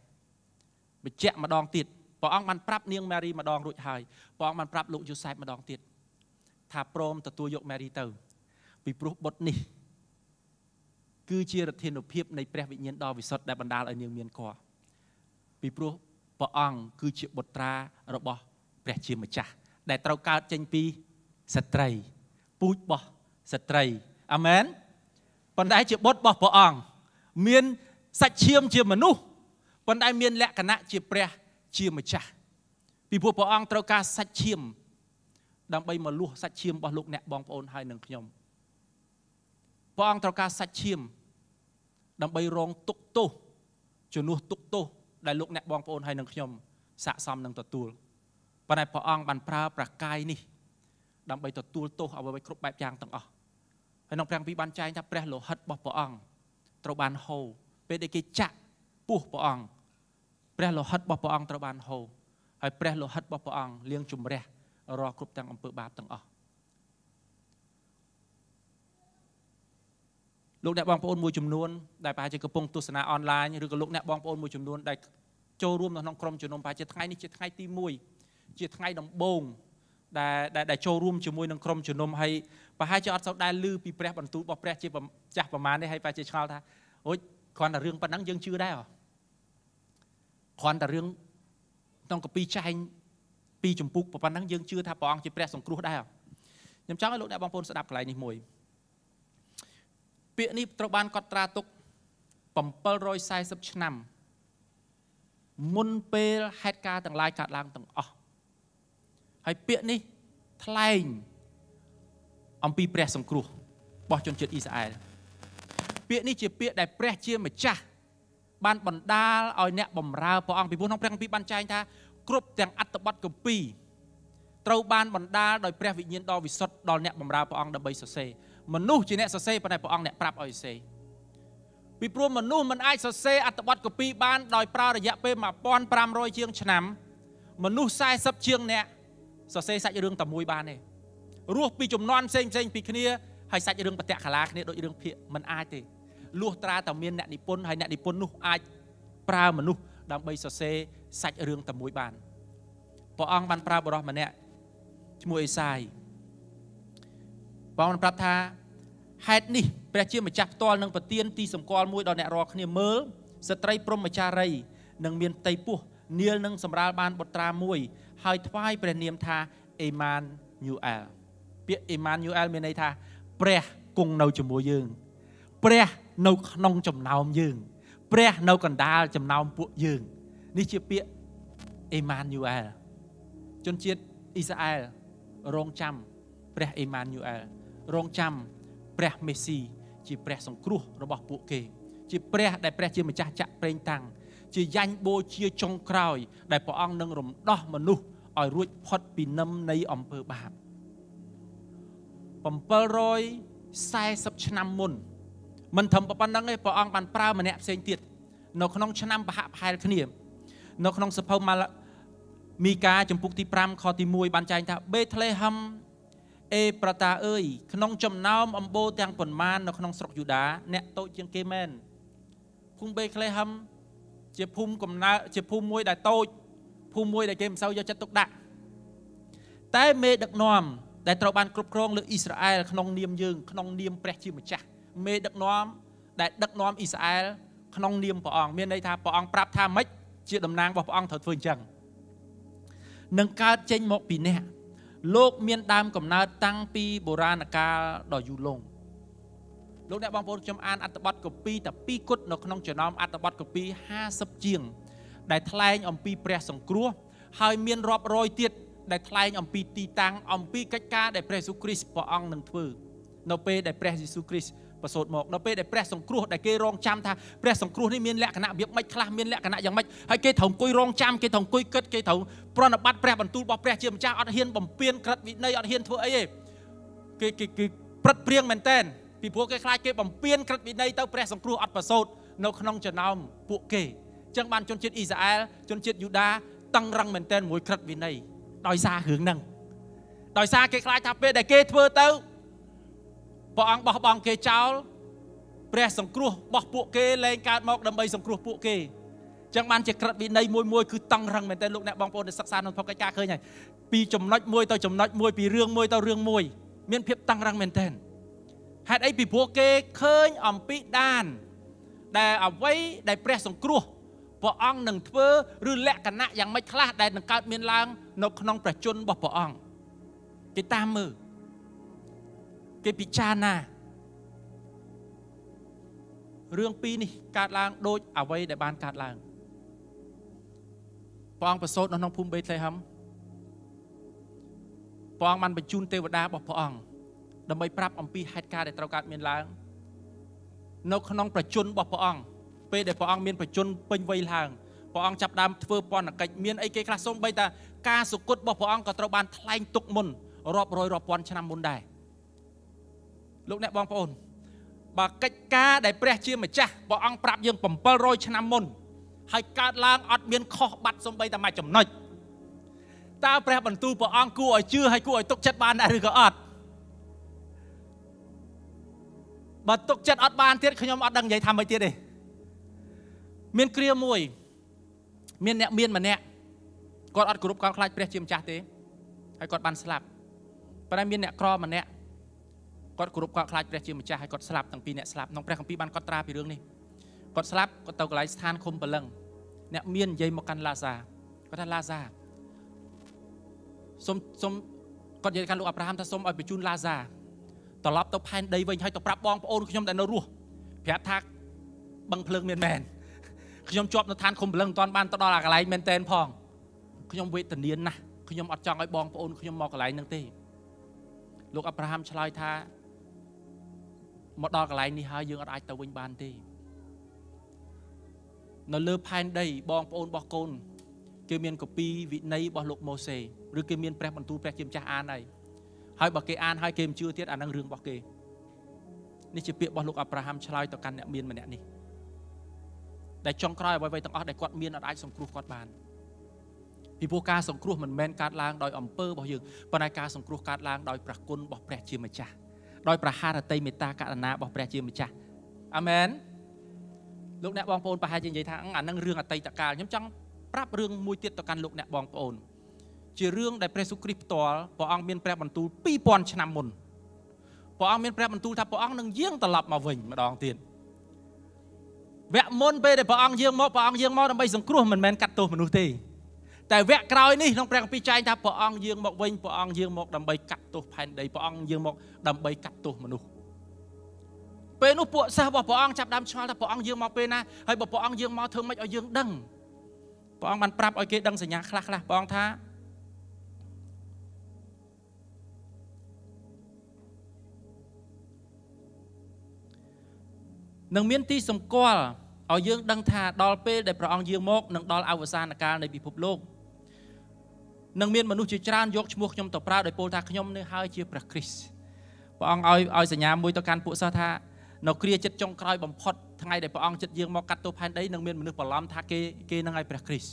បញ្ជាក់ម្ដងទៀតព្រះអង្គបានប្រាប់នាងម៉ារីម្ដងរួចហើយព្រះអង្គបានប្រាប់លោកយូសែបម្ដងទៀតថាព្រមទទួលយកម៉ារីទៅ ពីព្រោះបុត្រនេះគឺជារធានុភាពនៃព្រះវិញ្ញាណដ៏វិសុទ្ធដែលបណ្ដាលឲ្យនាងមានគរពីព្រោះព្រះអង្គគឺជាបុត្រារបស់ព្រះជាម្ចាស់ដែលត្រូវកើតចេញពីស្ត្រីពូជរបស់ស្ត្រីអាមែន ប៉ុន្តែជាបុត្ររបស់ព្រះអង្គមានសាច់ឈាមជាមនុស្សប៉ុន្តែមានលក្ខណៈជាព្រះជាម្ចាស់ពីព្រោះព្រះអង្គត្រូវការសាច់ឈាមដើម្បីមកលួសសាច់ឈាមរបស់លោកអ្នកបងប្អូនហើយនឹងខ្ញុំព្រះអង្គត្រូវការសាច់ឈាម ដើម្បីរងទុកទោសជំនួសទុកទោសដែលលោកអ្នកបងប្អូនហើយនឹងខ្ញុំស័កសមនឹងទទួលប៉ុន្តែព្រះអង្គបានប្រើប្រកាយនេះដើម្បីទទួលទោសអ្វីៗគ្រប់បែបយ៉ាងទាំងអស់ ហើយក្នុងព្រះគម្ពីរបានចែងថាព្រះលោហិតរបស់ព្រះអង្គត្រូវបានហូរពេលដែលគេចាក់ពោះព្រះអង្គព្រះលោហិតរបស់ព្រះអង្គត្រូវបានហូរហើយព្រះលោហិតរបស់ព្រះអង្គលាងជំរះរាល់គ្រប់ទាំងអំពើបាបទាំងអស់លោកអ្នកបងប្អូនមួយចំនួនដែលប្រហែលជាកំពុងទស្សនាអនឡាញឬក៏លោកអ្នកបងប្អូនមួយចំនួនដែលចូលរួមនៅក្នុងក្រុមជំនុំប្រហែលជាថ្ងៃនេះជាថ្ងៃទី1ជាថ្ងៃដំបូងដែលដែលចូលរួមជាមួយនឹងក្រុមជំនុំហើយ ប្រហែលជាអត់សូវដែលឮពីព្រះបន្ទូលរបស់ព្រះជាចាស់ប្រមាណនេះហើយប្រហែលជាឆ្ងល់ថាអូយគ្រាន់តែរឿងប៉ុណ្ណឹងយើងជឿដែរគ្រាន់តែរឿងក្នុងកពីចែងពីចម្ពុកប៉ុណ្ណឹងយើងជឿថាព្រះអង្គជាព្រះសង្គ្រោះដែរខ្ញុំចង់ឲ្យលោកអ្នកបងប្អូនស្ដាប់កន្លែងនេះមួយពាក្យនេះត្រូវបានកត់ត្រាទុក740ឆ្នាំមុនពេលហេតុការណ៍ទាំងឡាយកើតឡើងទាំងអស់ហើយពាក្យនេះថ្លែង អំពីព្រះសង្គ្រោះរបស់ជនជាតិអ៊ីស្រាអែលពាក្យនេះជាពាក្យដែលព្រះជាម្ចាស់បានបណ្ដាលឲ្យអ្នកបម្រើព្រះអង្គពីព្រោះក្នុងព្រះគម្ពីរបានចែងថាគ្រប់ទាំងអត្តបទគម្ពីរត្រូវបានបណ្ដាលដោយព្រះវិញ្ញាណដ៏វិសុទ្ធដល់អ្នកបម្រើព្រះអង្គដើម្បីសរសេរមនុស្សជាអ្នកសរសេរប៉ុន្តែព្រះអង្គអ្នកប្រាប់ឲ្យសរសេរពីព្រោះមនុស្សមិនអាចសរសេរអត្ថបទកពីបានដោយប្រើរយៈពេល1500ជាងឆ្នាំមនុស្ស40ជាងអ្នកសរសេរសាច់រឿងតែមួយបានទេ រស់ពីចំនួនផ្សេងផ្សេងពីគ្នាហើយសាច់រឿងបតៈកាឡាគ្នាដូចរឿងភាកមិនអាចទេលួសត្រាតែមានអ្នកនិពន្ធហើយអ្នកនិពន្ធនោះអាចប្រើមនុស្សដើម្បីសរសេរសាច់រឿងតែមួយបានព្រះអង្គបានប្រើបរិសម្នាក់ឈ្មោះអេសាយព្រះអង្គប្រាប់ថាហេតុនេះព្រះជាម្ចាស់ផ្ទាល់នឹងប្រទានទីសម្គាល់មួយដល់អ្នករាល់គ្នាមើលស្ត្រីព្រហ្មចារីនឹងមានផ្ទៃពោះនាលនឹងសម្រាលបានបុត្រាមួយ ហើយថ្វាយព្រះនាមថាអេម៉ានញូអែល ពាក្យអេម៉ានញូអែលមានន័យថា ព្រះគង់នៅជាមួយយើង ព្រះនៅក្នុងចំណោមយើង ព្រះនៅកណ្ដាលចំណោមពួកយើង នេះជាពាក្យអេម៉ានញូអែលជនជាតិអ៊ីស្រាអែលរងចាំព្រះអេម៉ានញូអែលរងចាំព្រះមេស៊ីជាព្រះសង្គ្រោះរបស់ពួកគេ ជាព្រះដែលព្រះជាម្ចាស់ចាក់ប្រេងតាំងជាយ៉ាញ់បូជាចុងក្រោយ ដែលព្រះអង្គនឹងរំដោះមនុស្សឲ្យរួចផុតពីនឹមនៃអំពើបាប 740ឆ្នាំមុនមិនត្រឹមប៉ុណ្្នឹងទេព្រះអង្គបានប្រើម្នាក់ផ្សេងទៀតនៅក្នុងឆ្នាំប្រហាក់ប្រហែលគ្នា នៅក្នុងសភៅម៉ាឡាមីកាចំពុកទី5ខទី1បានចែងថាបេតលេហឹមអេប្រតាអើយក្នុងចំណោមអំបូរទាំងប៉ុន្មាននៅក្នុងស្រុកយូដាអ្នកតូចជាងគេមែនភូមិបេក្លេហឹមជាភូមិកំណើជាភូមិមួយដែលតូចភូមិមួយដែលគេមិនសូវយកចិត្តទុកដាក់តែមេដឹកនាំ ដែលត្រូវបានគ្រប់គ្រងលើអ៊ីស្រាអែលក្នុងនាមយើងក្នុងនាមព្រះជាម្ចាស់មេដឹកនាំដែលដឹកនាំអ៊ីស្រាអែលក្នុងនាមព្រះអង្គមានន័យថាព្រះអង្គប្រាប់ថាម៉េចជាតំណាងរបស់ព្រះអង្គត្រូវធ្វើអញ្ចឹងនឹងកើតចេញមកពីអ្នកលោកមានដើមកំណើតតាំងពីបុរាណកាលដ៏យូរលង់លោកអ្នកបងប្អូនខ្ញុំអានអត្ថបទកពីតែពីរគត់នៅក្នុងចំណោមអត្ថបទកពី50ជាង ដែលថ្លែងអំពីព្រះសង្គ្រោះហើយមានរាប់រយទៀត ដែលថ្លែងអំពីទីតាំងអំពីកិច្ចការដែលព្រះយេស៊ូវគ្រីស្ទព្រះអង្គនឹងធ្វើនៅពេលដែលព្រះយេស៊ូវគ្រីស្ទប្រសូតមកនៅពេលដែលព្រះសង្គ្រោះដែលគេរងចាំថាព្រះសង្គ្រោះនេះមានលក្ខណៈរបៀបម៉េចខ្លះមានលក្ខណៈយ៉ាងម៉េចហើយគេត្រូវអង្គុយរងចាំគេត្រូវអង្គុយគិតគេត្រូវប្រណិប័តព្រះបន្ទូលរបស់ព្រះជាម្ចាស់អត់ហ៊ានបំពេញក្រិតវិន័យអត់ហ៊ានធ្វើអីទេគេគេគេព្រឹត្តព្រៀងមែនតែនពីព្រោះគេខ្លាចគេបំពេញក្រិតវិន័យទៅព្រះសង្គ្រោះអត់ប្រសូតនៅក្នុងចំណោមពួកគេអញ្ចឹងបានជនជាតិអ៊ីស្រាអែលជនជាតិយូដាតឹងរឹងមែនតែនមួយក្រិតវិន័យ ដោយសាររឿងហ្នឹងដោយសារគេខ្លាចថាពេលដែលគេធ្វើទៅព្រះអង្គបោះបង់គេចោលព្រះសង្គ្រោះរបស់ពួកគេលែងកើតមកដើម្បីសង្គ្រោះពួកគេចឹងបានជាក្រិតវិន័យមួយមួយគឺតឹងរឹងមែនតើលោកអ្នកបងប្អូនដែលសិក្សាក្នុងភពកិច្ចការឃើញហើយពីចំណុចមួយទៅចំណុចមួយពីរឿងមួយទៅរឿងមួយ មានភាពតឹងរឹងមែនតើហេតុអីពីព្រោះគេឃើញអំពីដាន ដែលអ្វីដែលព្រះសង្គ្រោះព្រះអង្គនឹងធ្វើឬលក្ខណៈយ៉ាងម៉េចខ្លះដែលនឹងកើតមានឡើង នៅក្នុងព្រះជន្មរបស់ព្រះអង្គគេតាមមើលគេពិចារណារឿងពីរនេះកើតឡើងដូចអ្វីដែលបានកើតឡើងព្រះអង្គប្រសូតនៅក្នុងភូមិបេតលេហឹមព្រះអង្គបានបញ្ជូនទេវតារបស់ព្រះអង្គដើម្បីប្រាប់អំពីហេតុការណ៍ដែលត្រូវកើតមានឡើង នៅក្នុងប្រជជនរបស់ព្រះអង្គពេលដែលព្រះអង្គមានប្រជញ្ញពេញវ័យឡើងព្រះអង្គចាប់ដើមធ្វើពន្ធកិច្ចមានអីគេខ្លះសូម្បីតែ ការសុគតរបស់ព្រះអង្គក៏ត្រូវបានថ្លែងទុកមុនរាប់រយរាប់ពាន់ឆ្នាំមុនដែរលោកអ្នកបងប្អូនបើកិច្ចការដែលព្រះជាម្ចាស់ព្រះអង្គប្រាប់យើង700ឆ្នាំមុនហើយកើតឡើងអត់មានខុសបាត់សំបីតែមួយចំណុចតើព្រះបន្ទូលព្រះអង្គគួរឲ្យជឿហើយគួរឲ្យទុកចិត្តបានដែរឬក៏អត់បើទុកចិត្តអត់បានទៀតខ្ញុំអត់ដឹងនិយាយថាម៉េចទៀតទេមានគ្រាមួយ មានអ្នកមានម្នាក់ គាត់អត់គោរពកោតខ្លាចព្រះជាម្ចាស់ទេហើយគាត់បានស្លាប់ប៉ុន្តែមានអ្នកក្រម្នាក់គាត់គោរពកោតខ្លាចព្រះជាម្ចាស់ហើយគាត់ស្លាប់ទាំងពីរអ្នកស្លាប់ក្នុងព្រះគម្ពីរបានកត់ត្រាពីរឿងនេះគាត់ស្លាប់គាត់ទៅកន្លែងស្ថានឃុំបលឹងអ្នកមាននិយាយមកកាន់ឡាសាគាត់ថាឡាសាសុំសុំគាត់និយាយកាន់លោកអាប់រ៉ាហាំថាសុំឲ្យបញ្ជូនឡាសាត្រឡប់ទៅផែនដីវិញហើយទៅប្រាប់បងប្អូនខ្ញុំដែលនៅរស់ប្រាប់ថាបឹងភ្លើងមានមែនខ្ញុំជាប់នៅឋានឃុំបលឹងមិនទាន់បានទៅដល់អាកន្លែងមែនតែនផង ខ្ញុំវេទនាណាស់ខ្ញុំអត់ចង់ឲ្យបងប្អូនខ្ញុំមកកន្លែងហ្នឹងទេលោកអាប់រ៉ាហាំឆ្លើយថាមកដល់កន្លែងនេះហើយយើងអត់អាចទៅវិញបានទេនៅលើផែនដីបងប្អូនរបស់កូនគេមានកពីវិន័យរបស់លោកម៉ូសេឬគេមានព្រះបន្ទូលព្រះជាម្ចាស់អានហើយហើយបើគេអានហើយគេមិនជឿទៀតអានឹងរឿងរបស់គេនេះជាពាក្យរបស់លោកអាប់រ៉ាហាំឆ្លើយទៅកាន់អ្នកមានម្នាក់នេះដែលចុងក្រោយអ្វីៗទាំងអស់ដែលគាត់មានអត់អាចសង្គ្រោះគាត់បាន ពីព្រោះការសង្គ្រោះមិនមែនកើតឡើងដោយអំពើរបស់យើងប៉ុន្តែការសង្គ្រោះកើតឡើងដោយព្រះគុណរបស់ព្រះជាម្ចាស់ដោយប្រហារតីមេត្តាករុណារបស់ព្រះជាម្ចាស់អាមែនលោកអ្នកបងប្អូនប្រហែលជានិយាយថាអានឹងរឿងអតីតកាលខ្ញុំចង់ប្រាប់រឿងមួយទៀតទៅកាន់លោកអ្នកបងប្អូនជារឿងដែលព្រះសុគ្រីស្ទផ្ទាល់ព្រះអង្គមានព្រះបន្ទូល2000ឆ្នាំមុនព្រះអង្គមានព្រះបន្ទូលថាព្រះអង្គនឹងយាងត្រឡប់មកវិញម្ដងទៀតវគ្គមុនពេលដែលព្រះអង្គយាងមកព្រះអង្គយាងមកដើម្បីសង្គ្រោះមិនមែនកាត់ទោសមនុស្សទេ តែវគ្គក្រោយនេះក្នុងព្រះគម្ពីរចែងថាព្រះអង្គយាងមកវិញព្រះអង្គយាងមកដើម្បីកាត់ទោសផែនដីព្រះអង្គយាងមកដើម្បីកាត់ទោសមនុស្សពេលនោះពួកសិស្សរបស់ព្រះអង្គចាប់ដើមឆ្ងល់ថាព្រះអង្គយាងមកពេលណាហើយបើព្រះអង្គយាងមកធ្វើម៉េចឲ្យយើងដឹងព្រះអង្គបានប្រាប់ឲ្យគេដឹងសញ្ញាខ្លះខ្លះព្រះអង្គថានឹងមានទីសម្គាល់ឲ្យយើងដឹងថាដល់ពេលដែលព្រះអង្គយាងមកនឹងដល់អវសានកាលនៃពិភពលោក នឹងមានមនុស្សជាច្រើនយកឈ្មោះខ្ញុំទៅប្រើដោយពោលថាខ្ញុំនេះហើយជាព្រះគ្រីស្ទព្រះអង្គឲ្យឲ្យសញ្ញាមួយទៅកាន់ពួកសិស្សថានៅគ្រាចិត្តចុងក្រោយបំផុតថ្ងៃដែលព្រះអង្គចិត្តយាងមកកាត់ទោសផែនដីនឹងមានមនុស្សបន្លំថាគេគេនឹងឲ្យព្រះគ្រីស្ទ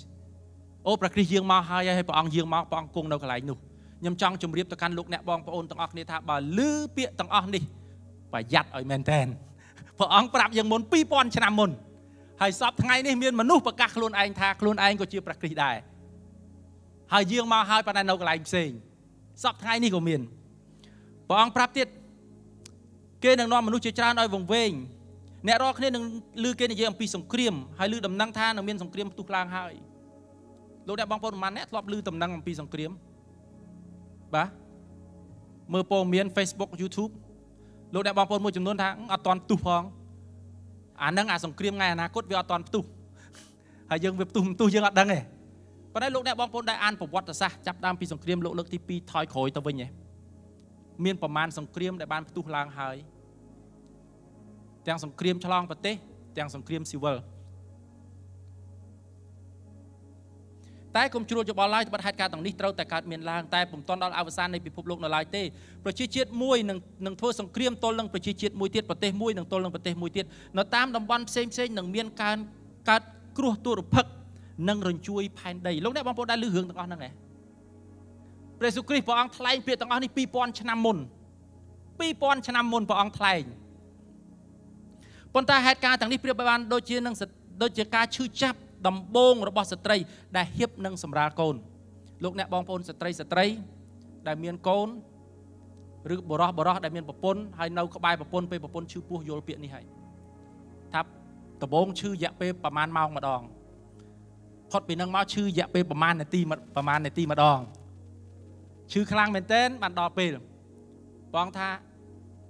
អូព្រះគ្រីស្ទយាងមកហើយហើយព្រះអង្គយាងមកព្រះអង្គគង់នៅកន្លែងនោះខ្ញុំចង់ជម្រាបទៅកាន់លោកអ្នកបងប្អូនទាំងអស់គ្នាថាបើឮពាក្យទាំងអស់នេះប្រយ័ត្នឲ្យមែនតែនព្រះអង្គប្រាប់យើងមុន2000ឆ្នាំមុនហើយសពថ្ងៃនេះមានមនុស្សប្រកាសខ្លួនឯងថាខ្លួនឯងក៏ជាព្រះគ្រីស្ទដែរ ហើយយាងមកហើយប៉ុន្តែនៅកន្លែងផ្សេងសពថ្ងៃនេះក៏មានព្រះអង្គប្រាប់ទៀតគេនឹងនាំមនុស្សជាច្រើនឲ្យវង្វេងអ្នករាល់គ្នានឹងឮគេនិយាយអំពីសង្គ្រាមហើយឮដំណឹងថានឹងមានសង្គ្រាមផ្ទុះឡើងហើយលោកអ្នកបងប្អូនប្រហែលអ្នកធ្លាប់ឮដំណឹងអំពីសង្គ្រាមបាទមើលព័ត៌មាន Facebook YouTube លោកអ្នកបងប្អូនមួយចំនួនថាអត់តន់ផ្ទុះផងអានឹងអាសង្គ្រាមថ្ងៃអនាគតវាអត់តន់ផ្ទុះហើយយើងវាផ្ទុះមិនផ្ទុះយើងអត់ដឹងទេ ប៉ុន្តែលោកអ្នកបងប្អូនដែលអានប្រវត្តិសាស្ត្រចាប់តាមពីសង្គ្រាមលោកលើកទី2ថយក្រោយទៅវិញឯងមានប្រមាណសង្គ្រាមដែលបានផ្ទុះឡើងហើយទាំងសង្គ្រាមឆ្លងប្រទេសទាំងសង្គ្រាមស៊ីវិលតែគុំជ្រួលយោបល់ឡើយត្បិតហេតុការណ៍ទាំងនេះត្រូវតែកើតមានឡើងតែពុំទាន់ដល់អវសាននៃពិភពលោកនៅឡើយទេប្រជាជាតិមួយនឹងនឹងធ្វើសង្គ្រាមទល់នឹងប្រជាជាតិមួយទៀតប្រទេសមួយនឹងទល់នឹងប្រទេសមួយទៀតនៅតាមតំបន់ផ្សេងផ្សេងនឹងមានការកើតគ្រោះទុរភិក្ស និងរញ្ជួយផែនដីលោកអ្នកបងប្អូនដែលឮរឿងទាំងអស់ហ្នឹងហ៎ព្រះយេស៊ូវគ្រីស្ទព្រះអង្គថ្លែងពាក្យទាំងអស់នេះ2000ឆ្នាំមុន2000ឆ្នាំមុនព្រះអង្គថ្លែងប៉ុន្តែហេតុការណ៍ទាំងនេះប្រៀបបានដូចជានឹងដូចជាការឈឺចាប់ដំបងរបស់ស្ត្រី ដែលហៀបនឹងសម្រាលកូនលោកអ្នកបងប្អូនស្ត្រីស្ត្រីដែលមានកូនឬបរោះបរោះដែលមានប្រពន្ធហើយនៅក្បែរប្រពន្ធពេលប្រពន្ធឈឺពោះយល់ពាក្យនេះហើយថាដំបងឈឺរយៈពេលប្រហែលម៉ោងម្ដង ផុតពីនឹងមកឈឺរយៈពេលប្រហែលនាទីប្រហែលនាទីម្ដងឈឺខ្លាំងមែនទែនបានដល់ពេលបងថា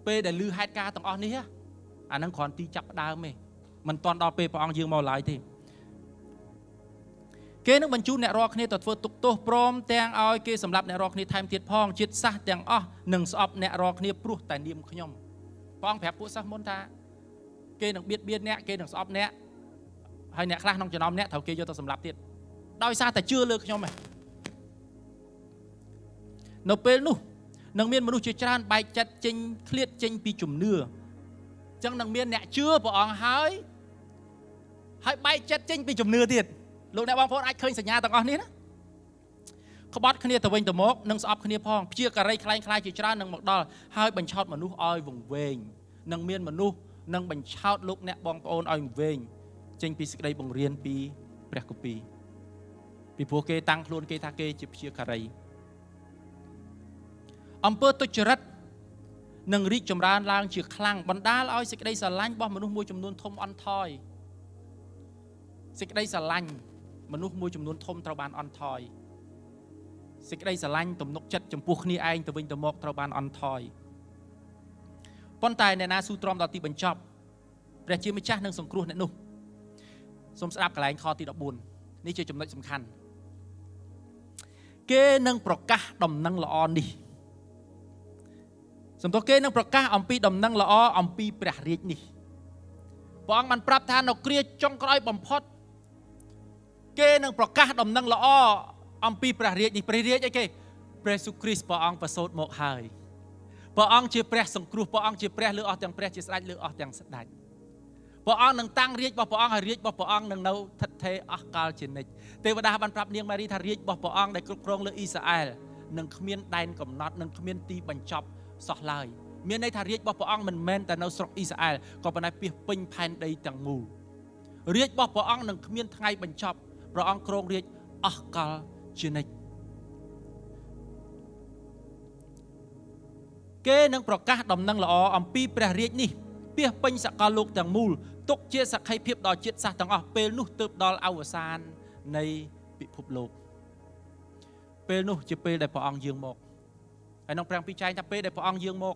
ពេលដែលលឺហេតុការណ៍ទាំងអស់នេះអានឹងគ្រាន់ទីចាប់ដើមទេមិនទាន់ដល់ពេលព្រះអង្គយើងមកឡើយទេគេនឹងបញ្ជូនអ្នករាល់គ្នាទៅធ្វើទុកទោសព្រមទាំងឲ្យគេសម្លាប់អ្នករាល់គ្នាថែមទៀតផងជាតិសាសទាំងអស់នឹងស្អប់អ្នករាល់គ្នាព្រោះតែនាមខ្ញុំព្រះអង្គប្រាប់ពួកសិស្សមុនថា គេនឹងបៀតបៀនអ្នកគេនឹងស្អប់អ្នក ហើយអ្នកខ្លះក្នុងចំណោមអ្នកត្រូវគេយកទៅសម្លាប់ទៀតដោយសារតែជឿលើខ្ញុំឯងនៅពេលនោះនឹងមានមនុស្សជាច្រើនបែកចិត្តចេញឃ្លាតចេញពីជំនឿអញ្ចឹងនឹងមានអ្នកជឿព្រះអង្គហើយហើយបែកចិត្តចេញពីជំនឿទៀតលោកអ្នកបងប្អូនអាចឃើញសញ្ញាទាំងអស់នេះណាក្បត់គ្នាទៅវិញទៅមកនិងស្អប់គ្នាផងព្យាការីខ្លែងខ្លាយជាច្រើននឹងមកដល់ហើយបញ្ឆោតមនុស្សឲ្យវង្វេងនឹងមានមនុស្សនឹងបញ្ឆោតលោកអ្នកបងប្អូនឲ្យវង្វេង ចេញពីសេចក្តីបង្រៀនពីព្រះគម្ពីរពីព្រោះគេតាំងខ្លួនគេថាគេជាព្យាការីអំពើទុច្ចរិតនឹងរីកចម្រើនឡើងជាខ្លាំងបណ្ដាលឲ្យសេចក្តីស្រឡាញ់របស់មនុស្សមួយចំនួនធំអន់ថយសេចក្តីស្រឡាញ់មនុស្សមួយចំនួនធំត្រូវបានអន់ថយសេចក្តីស្រឡាញ់ទំនុកចិត្តចំពោះគ្នាឯងទៅវិញទៅមកត្រូវបានអន់ថយប៉ុន្តែអ្នកណាស៊ូទ្រាំដល់ទីបញ្ចប់ព្រះជាម្ចាស់នឹងសង្គ្រោះអ្នកនោះ សូមស្ដាប់កន្លែងខទី14នេះជាចំណុចសំខាន់គេនឹងប្រកាសដំណឹងល្អនេះសំទោសគេនឹងប្រកាសអំពីដំណឹងល្អអំពីព្រះរាជនេះព្រះអង្គបានប្រាប់ថានៅគ្រាចុងក្រោយបំផុត គេនឹងប្រកាសដំណឹងល្អអំពីព្រះរាជនេះព្រះរាជអីគេព្រះសុគ្រីស្ទព្រះអង្គប្រសូតមកហើយព្រះអង្គជាព្រះសង្គ្រោះព្រះអង្គជាព្រះលើអស់ទាំងព្រះជាស្ដេចលើអស់ទាំងស្ដេច ព្រះអង្គនឹងតាំងរាជរបស់ព្រះអង្គហើយរាជរបស់ព្រះអង្គនឹងនៅឋិតថេរអស់កលជានិច្ចទេវតាបានប្រាប់នាងម៉ារីថារាជរបស់ព្រះអង្គដែលគ្រប់គ្រងលើអ៊ីស្រាអែលនឹងគ្មានដែនកំណត់នឹងគ្មានទីបញ្ចប់សោះឡើយមានន័យថារាជរបស់ព្រះអង្គមិនមែនតែនៅស្រុកអ៊ីស្រាអែលក៏ប៉ុន្តែពាសពេញផែនដីទាំងមូលរាជរបស់ព្រះអង្គនឹងគ្មានថ្ងៃបញ្ចប់ព្រះអង្គគ្រងរាជអស់កលជានិច្ចគេនឹងប្រកាសដំណឹងល្អអំពីព្រះរាជនេះពាសពេញសកលលោកទាំងមូល ទុកជាសក្ខីភាពដល់ជាតិសាសន៍ទាំងអស់ពេលនោះទើបដល់អវសាននៃពិភពលោកពេលនោះជាពេលដែលព្រះអង្គយាងមកហើយក្នុងព្រះពីចែងថាពេលដែលព្រះអង្គយាងមក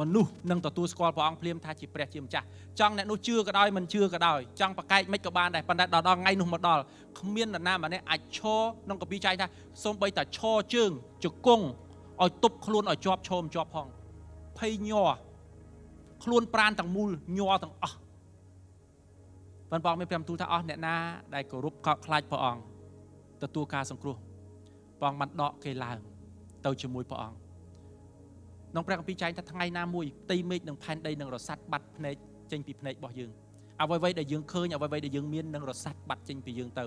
មនុស្សនឹងទទួលស្គាល់ព្រះអង្គភ្លាមថាជាព្រះជាម្ចាស់ចង់អ្នកនោះជឿក៏ដោយមិនជឿក៏ដោយចង់ប្រកែកមិនក៏បានដែរប៉ុន្តែដល់ដល់ថ្ងៃនោះមកដល់គ្មាននរណាម្នាក់អាចឈរក្នុងកពីចែងថាសូម្បីតែឈរជើងជង្គង់ឲ្យទប់ខ្លួនឲ្យជាប់ឈរមិនជាប់ផងភ័យញ័រ ខ្លួនប្រានទាំងមូលញ័រទាំងអស់ប៉ុន្តែព្រះអង្គមានព្រះបន្ទូលថាអស់អ្នកណាដែលគោរពកោតខ្លាចព្រះអង្គទទួលការសង្គ្រោះព្រះអង្គបានដកគេឡើងទៅជាមួយព្រះអង្គក្នុងព្រះគម្ពីរចែងថាថ្ងៃណាមួយផ្ទៃមេឃនិងផែនដីនឹងរសាត់បាត់ភ្នែកចេញពីភ្នែករបស់យើងអ្វីៗដែលយើងឃើញអ្វីៗដែលយើងមាននឹងរសាត់បាត់ចេញពីយើងទៅ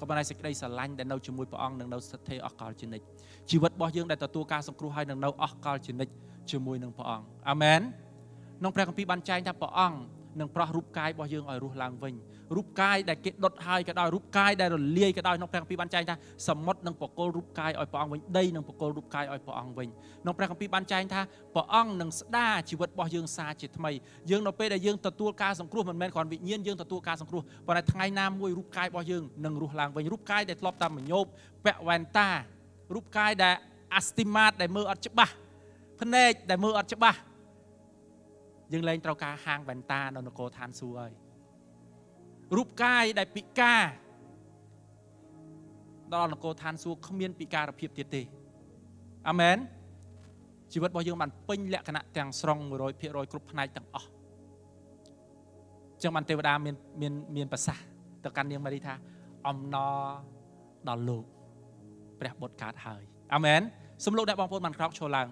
ក៏ប៉ុន្តែសេចក្តីស្រឡាញ់ដែលនៅជាមួយព្រះអង្គនឹងនៅស្ថិតអស់កលជានិច្ចជីវិតរបស់យើងដែលទទួលការសង្គ្រោះហើយនឹងនៅអស់កលជានិច្ចជាមួយនឹងព្រះអង្គអាមែន ក្នុងព្រះគម្ពីរបានចែងថាព្រះអង្គនឹងប្រោះរូបកាយរបស់យើងឲ្យរស់ឡើងវិញរូបកាយដែលគេដុតហើយក៏ដោយរូបកាយដែលរលាយក៏ដោយក្នុងព្រះគម្ពីរបានចែងថាសមុទ្រនឹងបកគលរូបកាយឲ្យព្រះអង្គវិញដីនឹងបកគលរូបកាយឲ្យព្រះអង្គវិញក្នុងព្រះគម្ពីរបានចែងថាព្រះអង្គនឹងស្ដារជីវិតរបស់យើងសាជាថ្មីយើងនៅពេលដែលយើងទទួលការសង្គ្រោះមិនមែនគ្រាន់វិញ្ញាណយើងទទួលការសង្គ្រោះប៉ុន្តែថ្ងៃណាមួយរូបកាយរបស់យើងនឹងរស់ឡើងវិញរូបកាយដែលធ្លាប់តែមញោបពាក់វ៉ែនតារូបកាយដែលអាស្ទីម៉ាតដែលមើលអត់ច្បាស់ភ្នែកដែលមើលអត់ច្បាស់ យើងលែងត្រូវការហាងវ៉ែនតានៅនគរឋានសួគ៌ហើយរូបកាយដែលពិការដល់នគរឋានសួគ៌គ្មានពិការភាពទៀតទេអាមែនជីវិតរបស់យើងបានពេញលក្ខណៈទាំងស្រុង100%គ្រប់ផ្នែកទាំងអស់ចឹងបានទេវតាមានមានមានប្រសាសន៍ទៅកាន់នាងម៉ារីថាអំណរដល់លោកព្រះបុត្រកើតហើយអាមែនសំលោកអ្នកបងប្អូនបានក្រោកឈរឡើង